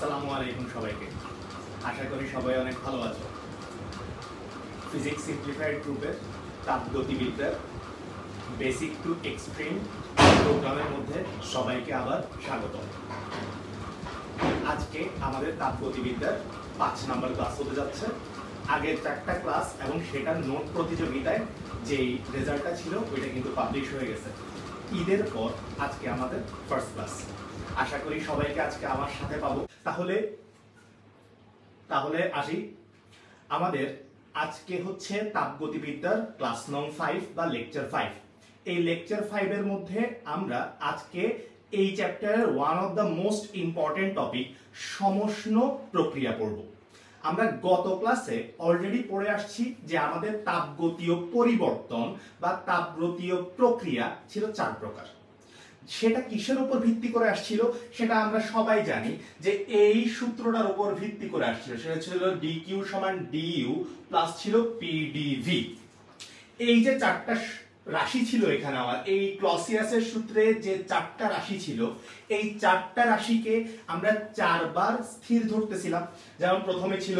আসসালামু আলাইকুম সবাইকে। আশা করি সবাই অনেক ভালো আছো। ফিজিক্স সিম্পলিফাইড গ্রুপের তাপগতিবিদ্যার বেসিক টু এক্সট্রিম প্রোগ্রামের মধ্যে সবাইকে আবার স্বাগত আজকে আমাদের তাপগতিবিদ্যার পাঁচ নাম্বার ক্লাস হতে যাচ্ছে। আগের চারটা ক্লাস এবং সেটার নোট প্রতিযোগিতায় যেই রেজাল্টটা ছিল, ওইটা কিন্তু পাবলিশ হয়ে গেছে। ঈদের পর আজকে আমাদের ফার্স্ট ক্লাস আশা করি সবাইকে আজকে আমার সাথে পাবো। তাহলে তাহলে আসি। আমাদের আজকে হচ্ছে তাপগতিবিদ্যার ক্লাস নং ফাইভ বা লেকচার ফাইভ এই লেকচার ফাইভ এর মধ্যে আমরা আজকে এই চ্যাপ্টারের one of the most important topic সমষ্ণ প্রক্রিয়া পড়ব। আমরা গত ক্লাসে অলরেডি পড়ে আসছি যে আমাদের তাপগতীয় পরিবর্তন বা তাপগতীয় প্রক্রিয়া ছিল চার প্রকার। সেটা কিসের উপর ভিত্তি করে আসছিল সেটা আমরা সবাই জানি যে এই সূত্রটার উপর ভিত্তি করে আসছিল। সেটা ছিল ডি কিউ সমান ডিইউ প্লাস ছিল পিডিভি এই যে চারটা রাশি ছিল এখানে আমার, এই ক্লসিয়াসের সূত্রে যে চারটা রাশি ছিল, এই চারটা রাশিকে আমরা চারবার স্থির ধরতেছিলাম। যেমন প্রথমে ছিল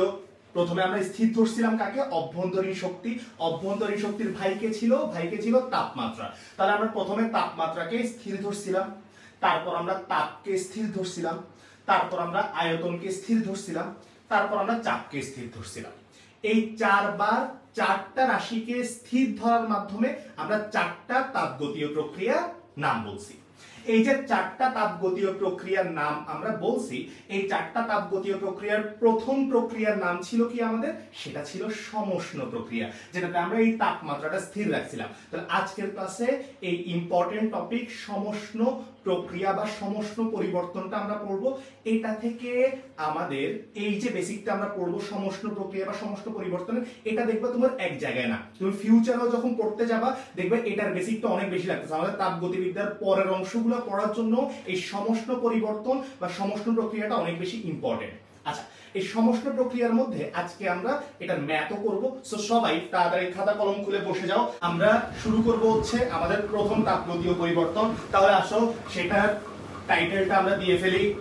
প্রথমে আমরা স্থির ধরছিলাম কাকে? অভ্যন্তরীণ শক্তি। অভ্যন্তরীণ শক্তির ভাইকে ছিল? ভাইকে ছিল? তাপমাত্রা। তাহলে আমরা প্রথমে তাপমাত্রাকে স্থির ধরছিলাম। তারপর আমরা তাপকে স্থির ধরছিলাম। তারপর আমরা আয়তনকে স্থির ধরছিলাম। তারপর আমরা চাপকে স্থির ধরছিলাম। এই চারবার চারটা রাশিকে স্থির ধরার মাধ্যমে আমরা চারটা তাপগতীয় প্রক্রিয়া নাম বলছি। এই যে চারটা তাপগতীয় প্রক্রিয়ার নাম আমরা বলছি, এই চারটা তাপগতীয় প্রক্রিয়ার প্রথম প্রক্রিয়ার নাম ছিল কি আমাদের? সেটা ছিল সমষ্ণ প্রক্রিয়া, যেটাতে আমরা এই তাপমাত্রাটা স্থির রাখছিলাম। তাহলে আজকের ক্লাসে এই ইম্পর্টেন্ট টপিক সমষ্ণ প্রক্রিয়া বা সমষ্ণ পরিবর্তনটা আমরা পড়ব। এটা থেকে আমাদের এই যে বেসিকটা আমরা পড়ব, সমষ্ণ প্রক্রিয়া বা সমষ্ণ পরিবর্তনের, এটা দেখবে তোমার এক জায়গায় না। তুমি ফিউচারও যখন পড়তে যাবা, দেখবে এটার বেসিকটা অনেক বেশি লাগতেছে। আমাদের তাপগতিবিদ্যার পরের অংশগুলো পড়ার জন্য এই সমষ্ণ পরিবর্তন বা সমষ্ণ প্রক্রিয়াটা অনেক বেশি ইম্পর্টেন্ট আচ্ছা এই সমস্ত প্রক্রিয়ার মধ্যে আজকে আমরা এটার ম্যাথও করব। সো সবাই তাড়াতাড়ি খাতা কলম খুলে বসে যাও। আমরা শুরু করব হচ্ছে আমাদের প্রথম তাপগতীয় পরিবর্তন। তাহলে আসো, সেটার টাইটেলটা আমরা দিয়ে ফেলি।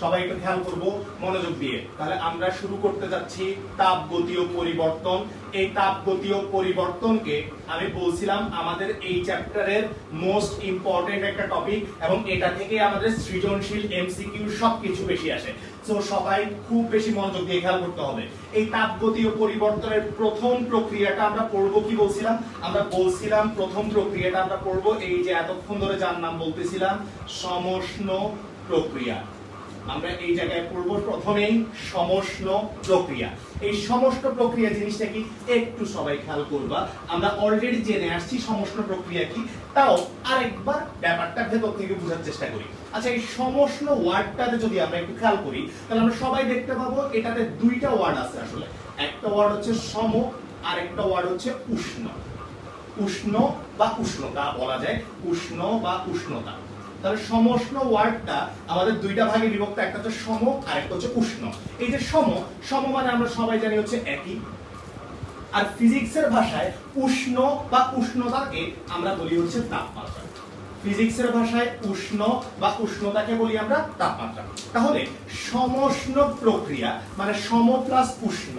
সবাই একটু খেয়াল করব, মনোযোগ দিয়ে। তাহলে আমরা শুরু করতে যাচ্ছি তাপগতীয় পরিবর্তন। এই তাপগতীয় পরিবর্তনকে আমি বলছিলাম আমাদের এই চ্যাপ্টারের মোস্ট ইম্পর্টেন্ট একটা টপিক এবং এটা থেকে আমাদের সৃজনশীল এমসিকিউ সবকিছু বেশি আসে। তো সবাই খুব বেশি মনোযোগ দিয়ে খেয়াল করতে হবে। এই তাপগতীয় পরিবর্তনের প্রথম প্রক্রিয়াটা আমরা পড়ব কি বলছিলাম? আমরা বলছিলাম প্রথম প্রক্রিয়াটা আমরা পড়ব এই যে এতক্ষণ ধরে যার নাম বলতেছিলাম, সমষ্ণ প্রক্রিয়া। আমরা এই জায়গায় পড়ব প্রথমেই সমষ্ণ প্রক্রিয়া। এই সমষ্ণ প্রক্রিয়া জিনিসটা কি? একটু সবাই খেয়াল করবা। আমরা অলরেডি জেনে আসছি সমষ্ণ প্রক্রিয়া কি। তাও আরেকবার ব্যাপারটা ভেতর থেকে বোঝার চেষ্টা করি। আচ্ছা এই সমষ্ণ ওয়ার্ডটাতে যদি আমরা একটু খেয়াল করি, তাহলে আমরা সবাই দেখতে পাবো এটাতে দুইটা ওয়ার্ড আছে আসলে। একটা ওয়ার্ড হচ্ছে সম আর একটা ওয়ার্ড হচ্ছে উষ্ণ। উষ্ণ বা উষ্ণতা বলা যায়। উষ্ণ বা উষ্ণতা। তাহলে সমষ্ণ ওয়ার্ডটা আমাদের দুইটা ভাগে বিভক্ত, একটা হচ্ছে সম আর একটা হচ্ছে উষ্ণ। এই যে সম সম মানে আমরা সবাই জানি হচ্ছে একই। আর ফিজিক্সের ভাষায় উষ্ণ বা উষ্ণতাকে আমরা বলি হচ্ছে তাপমাত্রা। ফিজিক্সের ভাষায় উষ্ণ বা উষ্ণতাকে বলি আমরা তাপমাত্রা। তাহলে সমষ্ণ প্রক্রিয়া মানে সম প্লাস উষ্ণ,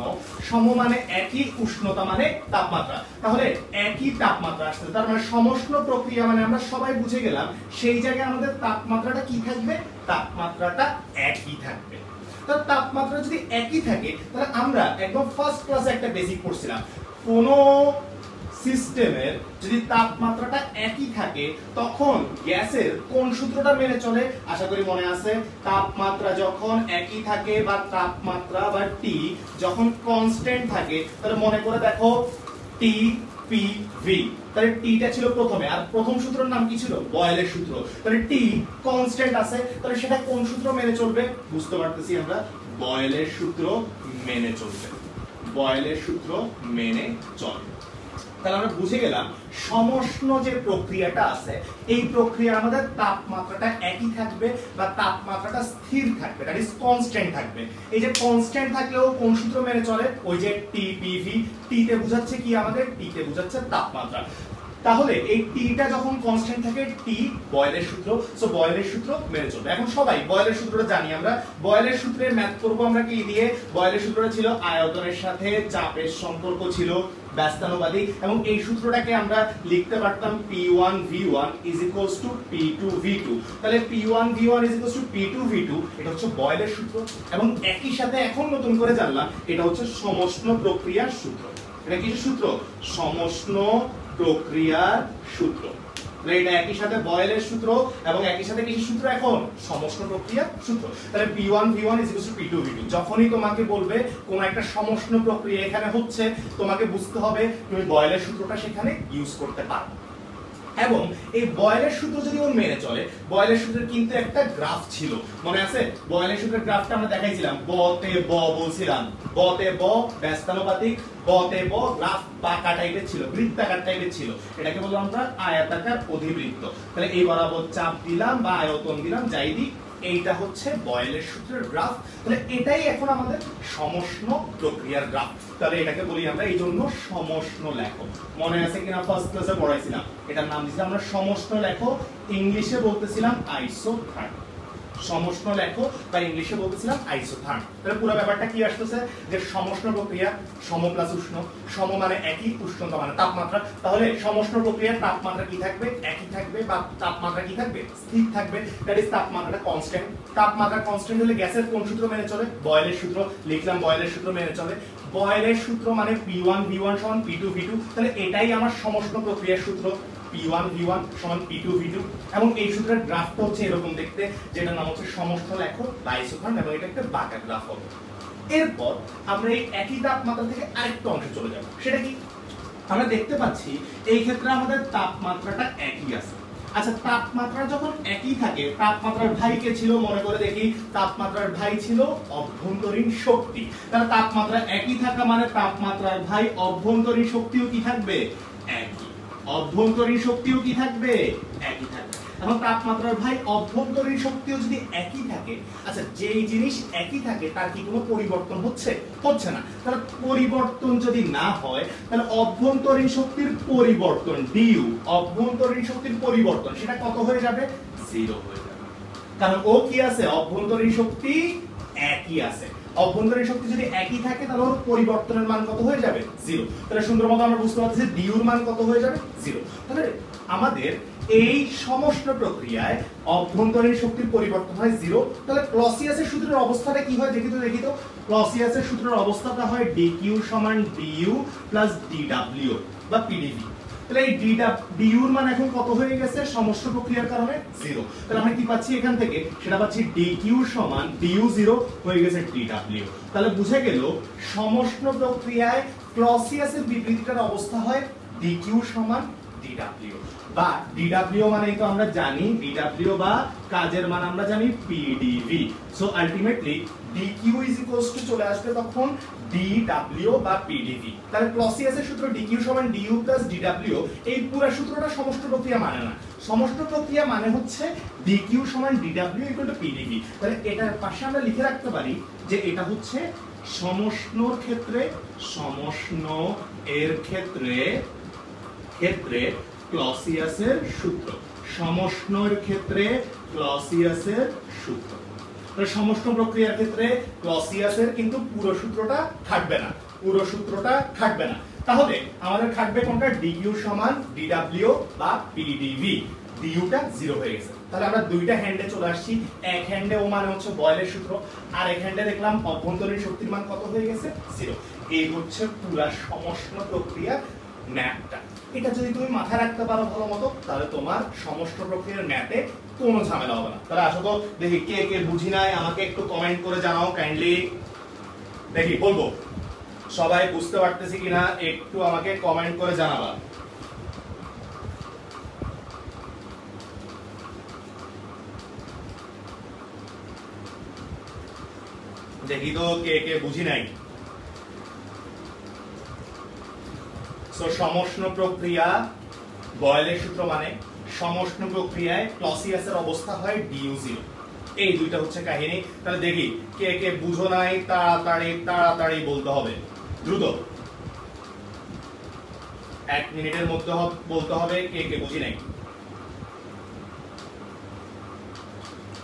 সম মানে একই, উষ্ণতা মানে তাপমাত্রা। তাহলে একই তাপমাত্রা আসছে, তার মানে সমষ্ণ প্রক্রিয়া মানে আমরা সবাই বুঝে গেলাম, সেই জায়গায় আমাদের তাপমাত্রাটা কি থাকবে? তাপমাত্রাটা একই থাকবে। তার তাপমাত্রা যদি একই থাকে, তাহলে আমরা একদম ফার্স্ট ক্লাসে একটা বেসিক পড়ছিলাম। কোনো সিস্টেমের যদি তাপমাত্রাটা একই থাকে, তখন গ্যাসের কোন সূত্রটা মেনে চলে? আশা করি মনে আছে, তাপমাত্রা যখন একই থাকে বা তাপমাত্রা বা টি যখন কনস্ট্যান্ট থাকে, তাহলে মনে করে দেখো টি পি ভি তাহলে টিটা ছিল প্রথমে, আর প্রথম সূত্রের নাম কি ছিল? বয়েলের সূত্র। তাহলে টি কনস্ট্যান্ট আছে, তাহলে সেটা কোন সূত্র মেনে চলবে? বুঝতে পারতেছি আমরা, বয়েলের সূত্র মেনে চলবে। বয়েলের সূত্র মেনে চলবে তাহলে আমরা বুঝে গেলাম সমষ্ণ যে প্রক্রিয়াটা আছে, এই প্রক্রিয়া আমাদের তাপমাত্রাটা একই থাকবে বা তাপমাত্রাটা স্থির থাকবে দ্যাট ইজ কনস্ট্যান্ট থাকবে। এই যে কনস্ট্যান্ট থাকলেও কোন সূত্র মেনে চলে? ওই যে টি তে বোঝাচ্ছে কি আমাদের? টি তে বোঝাচ্ছে তাপমাত্রা। তাহলে এই টিটা যখন কনস্ট্যান্ট থাকে টি বয়েলের সূত্র সো বয়েলের সূত্র মেনে চলবে। এখন সবাই বয়েলের সূত্রটা জানি আমরা। বয়েলের সূত্রে ম্যাথ করব আমরা কি দিয়ে? বয়েলের সূত্রটা ছিল আয়তনের সাথে চাপের সম্পর্ক ছিল। ব্যস্তানুপাতিক এবং এই সূত্রটাকে আমরা লিখতে পারতাম P1 V1 is equals to P2 V2 তাহলে P1 V1 is equals to P2 V2 এটা হচ্ছে বয়লের সূত্র, এবং একই সাথে এখন নতুন করে জানলাম এটা হচ্ছে সমষ্ণ প্রক্রিয়ার সূত্র। এটা কি সূত্র? সমষ্ণ প্রক্রিয়ার সূত্র। এটা একই সাথে বয়েলের সূত্র এবং একই সাথে কিছু সূত্র এখন? সমষ্ণ প্রক্রিয়া সূত্র। তাহলে P1 V1 P2 V2 যখনই তোমাকে বলবে কোন একটা সমষ্ণ প্রক্রিয়া এখানে হচ্ছে, তোমাকে বুঝতে হবে তুমি বয়েলের সূত্রটা সেখানে ইউজ করতে পারো এবং এই বয়েলের সূত্র যদি ওর মেনে চলে বয়েলের সূত্রের কিন্তু একটা গ্রাফ ছিল। মনে আছে? বয়েলের সূত্রের গ্রাফটা আমরা দেখাইছিলাম। ব তে ব বলছিলাম। ব তে ব ব্যস্তানুপাতিক, ব তে ব গ্রাফ বাঁকা টাইপের ছিল, বৃত্তাকার টাইপের ছিল। এটাকে বললাম আমরা আয়তাকার অধিবৃত্ত। তাহলে এই বরাবর চাপ দিলাম বা আয়তন দিলাম, যাই দিই এইটা হচ্ছে বয়েলের সূত্রের গ্রাফ। তাহলে এটাই এখন আমাদের সমষ্ণ প্রক্রিয়ার গ্রাফ। তাহলে এটাকে বলি আমরা এই জন্য সমষ্ণ লেখো মনে আছে কিনা? ফার্স্ট ক্লাসে পড়াইছিলাম। এটার নাম দিয়েছিলাম আমরা সমষ্ণ লেখো ইংলিশে বলতেছিলাম আইসোথার্ম সমষ্ণ লেখো বা ইংলিশে বলতেছিলাম আইসোথার্ম। তাহলে পুরো ব্যাপারটা কি আসতেছে? যে সমষ্ণ প্রক্রিয়া সম প্লাস উষ্ণ, সম মানে একই উষ্ণতা মানে তাপমাত্রা। তাহলে সমষ্ণ প্রক্রিয়ার তাপমাত্রা কি থাকবে? একই থাকবে বা তাপমাত্রা কি থাকবে? স্থির থাকবে। দ্যাট ইজ তাপমাত্রাটা কনস্ট্যান্ট তাপমাত্রা কনস্ট্যান্ট হলে গ্যাসের কোন সূত্র মেনে চলে? বয়েলের সূত্র। লিখলাম বয়েলের সূত্র মেনে চলে। বয়েলের সূত্র মানে P1 V1 সমান P2 V2 তাহলে এটাই আমার সমষ্ণ প্রক্রিয়ার সূত্র। P1 V1 সমান P2 V2 এবং এই সূত্রের গ্রাফটা হচ্ছে এরকম দেখতে, যেটার নাম হচ্ছে সমষ্ণ লেখো লাইসোথার্ম এবং এটা একটা বাঁকা গ্রাফ হবে। এরপর আমরা এই একই তাপমাত্রা থেকে আরেকটা অংশে চলে যাব। সেটা কি? আমরা দেখতে পাচ্ছি এই ক্ষেত্রে আমাদের তাপমাত্রাটা একই আছে। আচ্ছা তাপমাত্রা যখন একই থাকে, তাপমাত্রার ভাই কে ছিল? মনে করে দেখি, তাপমাত্রার ভাই ছিল অভ্যন্তরীণ শক্তি। তাহলে তাপমাত্রা একই থাকা মানে তাপমাত্রার ভাই অভ্যন্তরীণ শক্তিও কি থাকবে? একই। অভ্যন্তরীণ শক্তিও কি থাকবে? একই থাকবে। এখন তাপমাত্রার ভাই অভ্যন্তরীণ শক্তিও যদি একই থাকে আচ্ছা যেই জিনিস একই থাকে, তার কি কোনো পরিবর্তন হচ্ছে? হচ্ছে না। তাহলে পরিবর্তন যদি না হয়, তাহলে অভ্যন্তরীণ শক্তির পরিবর্তন ডিউ অভ্যন্তরীণ শক্তির পরিবর্তন, সেটা কত হয়ে যাবে? জিরো হয়ে যাবে। কারণ ও কি আছে? অভ্যন্তরীণ শক্তি একই আছে। অভ্যন্তরীণ শক্তি যদি একই থাকে, তাহলে ওর পরিবর্তনের মান কত হয়ে যাবে? জিরো তাহলে সুন্দর মতো আমরা বুঝতে পারছি ডিউর মান কত হয়ে যাবে? জিরো তাহলে আমাদের এই সমস্ত প্রক্রিয়ায় অভ্যন্তরীণ শক্তির পরিবর্তন হয় জিরো তাহলে ক্লসিয়াসের সূত্রের অবস্থাটা কি হয়? দেখি তো দেখি তো। ক্লসিয়াসের সূত্রের অবস্থাটা হয় ডিকিউ সমান ডিইউ প্লাস ডিডব্লিউ বা পিডিভি তাহলে এই ডিটা ডিউর মান এখন কত হয়ে গেছে? সমস্ত প্রক্রিয়ার কারণে জিরো তাহলে আমরা কি পাচ্ছি এখান থেকে? সেটা পাচ্ছি ডি কিউ সমান ডিউ জিরো হয়ে গেছে ডিডব্লিউ তাহলে বুঝে গেল সমস্ত প্রক্রিয়ায় ক্লসিয়াসের বিবৃতিটার অবস্থা হয় ডি কিউ সমান ডিডব্লিউ বা ডিডব্লিউ মানে তো আমরা জানি ডিডব্লিউ বা কাজের মান আমরা জানি PDV so ultimately DQ is equals to চলে আসবে তখন ডিডব্লিউ বা পিডিভি তাহলে ক্লসিয়াসের সূত্র ডিকিউ সমান ডিইউ প্লাস ডিডব্লিউ এই পুরো সূত্রটা সমস্ত প্রক্রিয়া মানে না। সমস্ত প্রক্রিয়া মানে হচ্ছে ডিকিউ সমান ডিডব্লিউ ইকুয়াল টু পিডিভি তাহলে এটার পাশে আমরা লিখে রাখতে পারি যে এটা হচ্ছে সমষ্ণর ক্ষেত্রে, সমষ্ণ এর ক্ষেত্রে ক্ষেত্রে ক্লসিয়াসের সূত্র। সমষ্ণর ক্ষেত্রে ক্লসিয়াসের সূত্র। সমষ্ণ প্রক্রিয়ার ক্ষেত্রে ক্লসিয়াসের কিন্তু পুরো সূত্রটা থাকবে না। পুরো সূত্রটা থাকবে না। তাহলে আমাদের থাকবে কোনটা? ডিইউ সমান ডিডব্লিউ বা পিডিভি ডিইউটা জিরো হয়ে গেছে। তাহলে আমরা দুইটা হ্যান্ডে চলে আসছি। এক হ্যান্ডে ও মানে হচ্ছে বয়েলের সূত্র। আর এক হ্যান্ডে দেখলাম অভ্যন্তরীণ শক্তির মান কত হয়ে গেছে? জিরো এই হচ্ছে পুরা সমষ্ণ প্রক্রিয়া ম্যাপটা। এটা যদি তুমি মাথায় রাখতে পারো ভালো মতো, তাহলে তোমার সমস্ত প্রক্রিয়ার ম্যাপে কোনো ঝামেলা হবে না। তাহলে আসো তো, দেখি কে কে বুঝি নাই, আমাকে একটু কমেন্ট করে জানাও কাইন্ডলি দেখি, বলব, সবাই বুঝতে পারতেছি কিনা, একটু আমাকে কমেন্ট করে জানাবা। দেখি তো কে কে বুঝি নাই। সো সমষ্ণ প্রক্রিয়া, বয়েলের সূত্র মানে সমষ্ণ প্রক্রিয়ায় ক্লসিয়াসের অবস্থা হয় ডিউ জিরো। এই দুইটা হচ্ছে কাহিনী। তাহলে দেখি, কে কে বুঝো নাই, তাড়াতাড়ি তাড়াতাড়ি বলতে হবে। দ্রুত। এক মিনিটের মধ্যে বলতে হবে কে কে বুঝি নাই।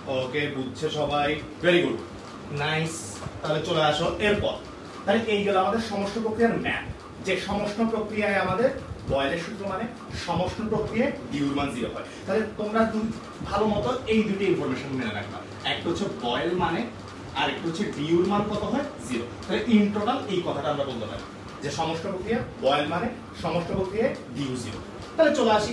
ওকে, বুঝছে সবাই। ভেরি গুড নাইস তাহলে চলে আসো। এরপর। তাহলে এই গেল আমাদের সমস্ত প্রক্রিয়ার ম্যাপ। যে সমস্ত প্রক্রিয়ায় আমাদের বয়েলের সূত্র মানে সমস্ত প্রক্রিয়ায় ডিউর মান জিরো হয়। তাহলে তোমরা দুই ভালো মতো এই দুটি ইনফরমেশন মেনে রাখবা। একটা হচ্ছে বয়েল মানে আর একটা হচ্ছে ডিউর মান কত হয়? জিরো তাহলে ইন টোটাল এই কথাটা আমরা বলতে পারি। যে সমস্ত প্রক্রিয়া বয়েল মানে সমস্ত প্রক্রিয়ায় ডিউ জিরো তাহলে চলে আসি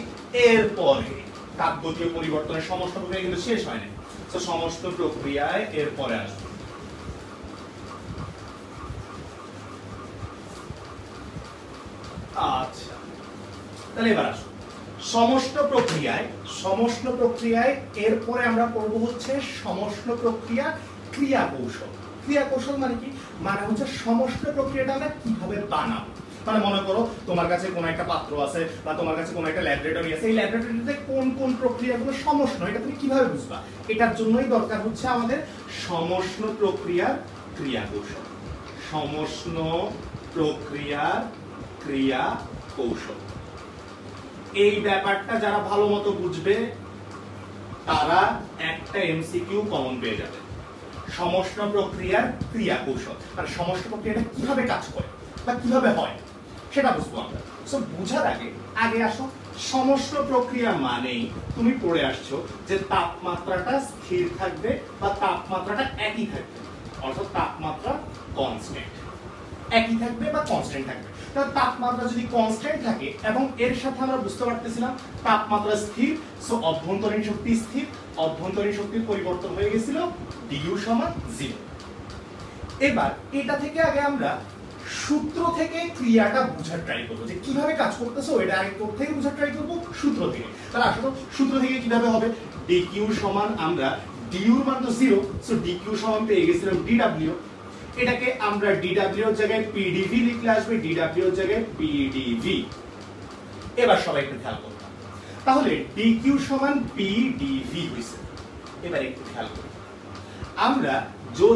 এরপরে। তাপগতীয় পরিবর্তনের সমস্ত প্রক্রিয়া কিন্তু শেষ হয় না তো সমস্ত প্রক্রিয়ায় এরপরে আসবে আচ্ছা তাহলে এবার আসো সমস্ত প্রক্রিয়ায় সমস্ত প্রক্রিয়ায় এরপরে আমরা করব হচ্ছে সমস্ত প্রক্রিয়া ক্রিয়া কৌশল ক্রিয়া কৌশল মানে কি? মানে হচ্ছে সমস্ত প্রক্রিয়াটা আমরা কীভাবে বানাবো? মানে মনে করো তোমার কাছে কোন একটা পাত্র আছে বা তোমার কাছে কোন একটা ল্যাবরেটরি আছে। এই ল্যাবরেটরিতে কোন কোন প্রক্রিয়াগুলো সমস্ত এটা তুমি কীভাবে বুঝবা? এটার জন্যই দরকার হচ্ছে আমাদের সমস্ত প্রক্রিয়ার ক্রিয়া কৌশল সমস্ত প্রক্রিয়ার ক্রিয়া কৌশল এই ব্যাপারটা যারা ভালো মতো বুঝবে, তারা একটা এমসিকিউ কমন পেয়ে যাবে। সমস্ত প্রক্রিয়ার ক্রিয়া কৌশল মানে সমস্ত প্রক্রিয়াটা কীভাবে কাজ করে বা কীভাবে হয়, সেটা বুঝব আমরা। সো বুঝার আগে আগে আসো। সমস্ত প্রক্রিয়া মানেই তুমি পড়ে আসছো যে তাপমাত্রাটা স্থির থাকবে বা তাপমাত্রাটা একই থাকবে। অর্থাৎ তাপমাত্রা কনস্ট্যান্ট একই থাকবে বা কনস্ট্যান্ট থাকবে। তাহলে তাপমাত্রা যদি কনস্ট্যান্ট থাকে এবং এর সাথে আমরা বুঝতে পারতেছিলাম তাপমাত্রা স্থির সো অভ্যন্তরীণ শক্তি স্থির, অভ্যন্তরীণ শক্তির পরিবর্তন হয়ে গেছিল ডিউ সমান জিরো এবার এটা থেকে আগে আমরা সূত্র থেকে ক্রিয়াটা বোঝার ট্রাই করব, যে কীভাবে কাজ করতেছে ওইটা আগে কোথা থেকে বোঝার ট্রাই করব? সূত্র থেকে। তাহলে আসলে সূত্র থেকে কীভাবে হবে? ডিকিউ সমান আমরা ডিউর মান তো জিরো সো ডিকিউ সমান পেয়ে গেছিলাম ডিডব্লিউ এটাকে আমরা ডিডব্লিউ এর জায়গায় পিডিভি লিখলে আসবে ডিডব্লিউ এর জায়গায় পিডিভি এবার সবাই একটু খেয়াল করুন তাহলে ডিকিউ সমান পিডিভি হইছে। এবার একটু খেয়াল করুন আমরা যে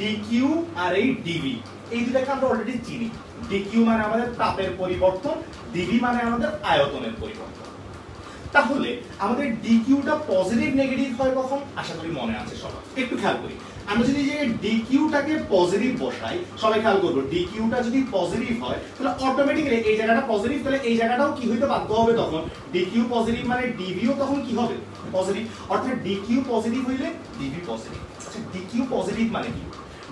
ডিকিউ আর এই ডিভি এই দুটাকে আমরা অলরেডি চিনি। ডিকিউ মানে আমাদের তাপের পরিবর্তন ডিভি মানে আমাদের আয়তনের পরিবর্তন। তাহলে আমাদের ডিকিউটা পজিটিভ নেগেটিভ হয় কখন? আশা করি মনে আছে সবার। একটু খেয়াল করি। আমরা যদি যে ডিকিউটাকে পজিটিভ বসাই, সবাই খেয়াল করব ডিকিউটা যদি পজিটিভ হয়, তাহলে অটোমেটিক্যালি এই জায়গাটা পজিটিভ তাহলে এই জায়গাটাও কি হইতে বাধ্য হবে তখন? ডিকিউ পজিটিভ মানে ডিভিও তখন কি হবে? পজিটিভ অর্থাৎ ডিকিউ পজিটিভ হইলে ডিভি পজিটিভ আচ্ছা ডিকিউ পজিটিভ মানে কি?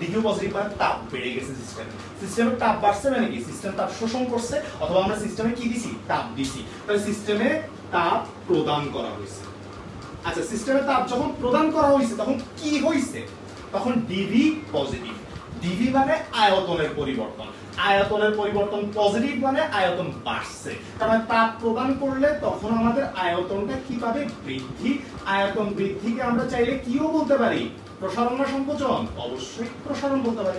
ডিকিউ পজিটিভ মানে তাপ বেড়ে গেছে সিস্টেমে সিস্টেমের তাপ বাড়ছে মানে কি? সিস্টেম তাপ শোষণ করছে, অথবা আমরা সিস্টেমে কি দিছি? তাপ দিছি। তাহলে সিস্টেমে তাপ প্রদান করা হয়েছে। আচ্ছা সিস্টেমে তাপ যখন প্রদান করা হয়েছে, তখন কি হয়েছে তখন ডিভি পজিটিভ ডিভি মানে আয়তনের পরিবর্তন। আয়তনের পরিবর্তন পজিটিভ মানে আয়তন বাড়ছে। তার মানে তাপ প্রদান করলে তখন আমাদের আয়তনটা কি পাবে বৃদ্ধি, আয়তন বৃদ্ধিকে আমরা চাইলে কিও বলতে পারি? প্রসারণ না সংকোচন? অবশ্যই প্রসারণ বলতে পারি।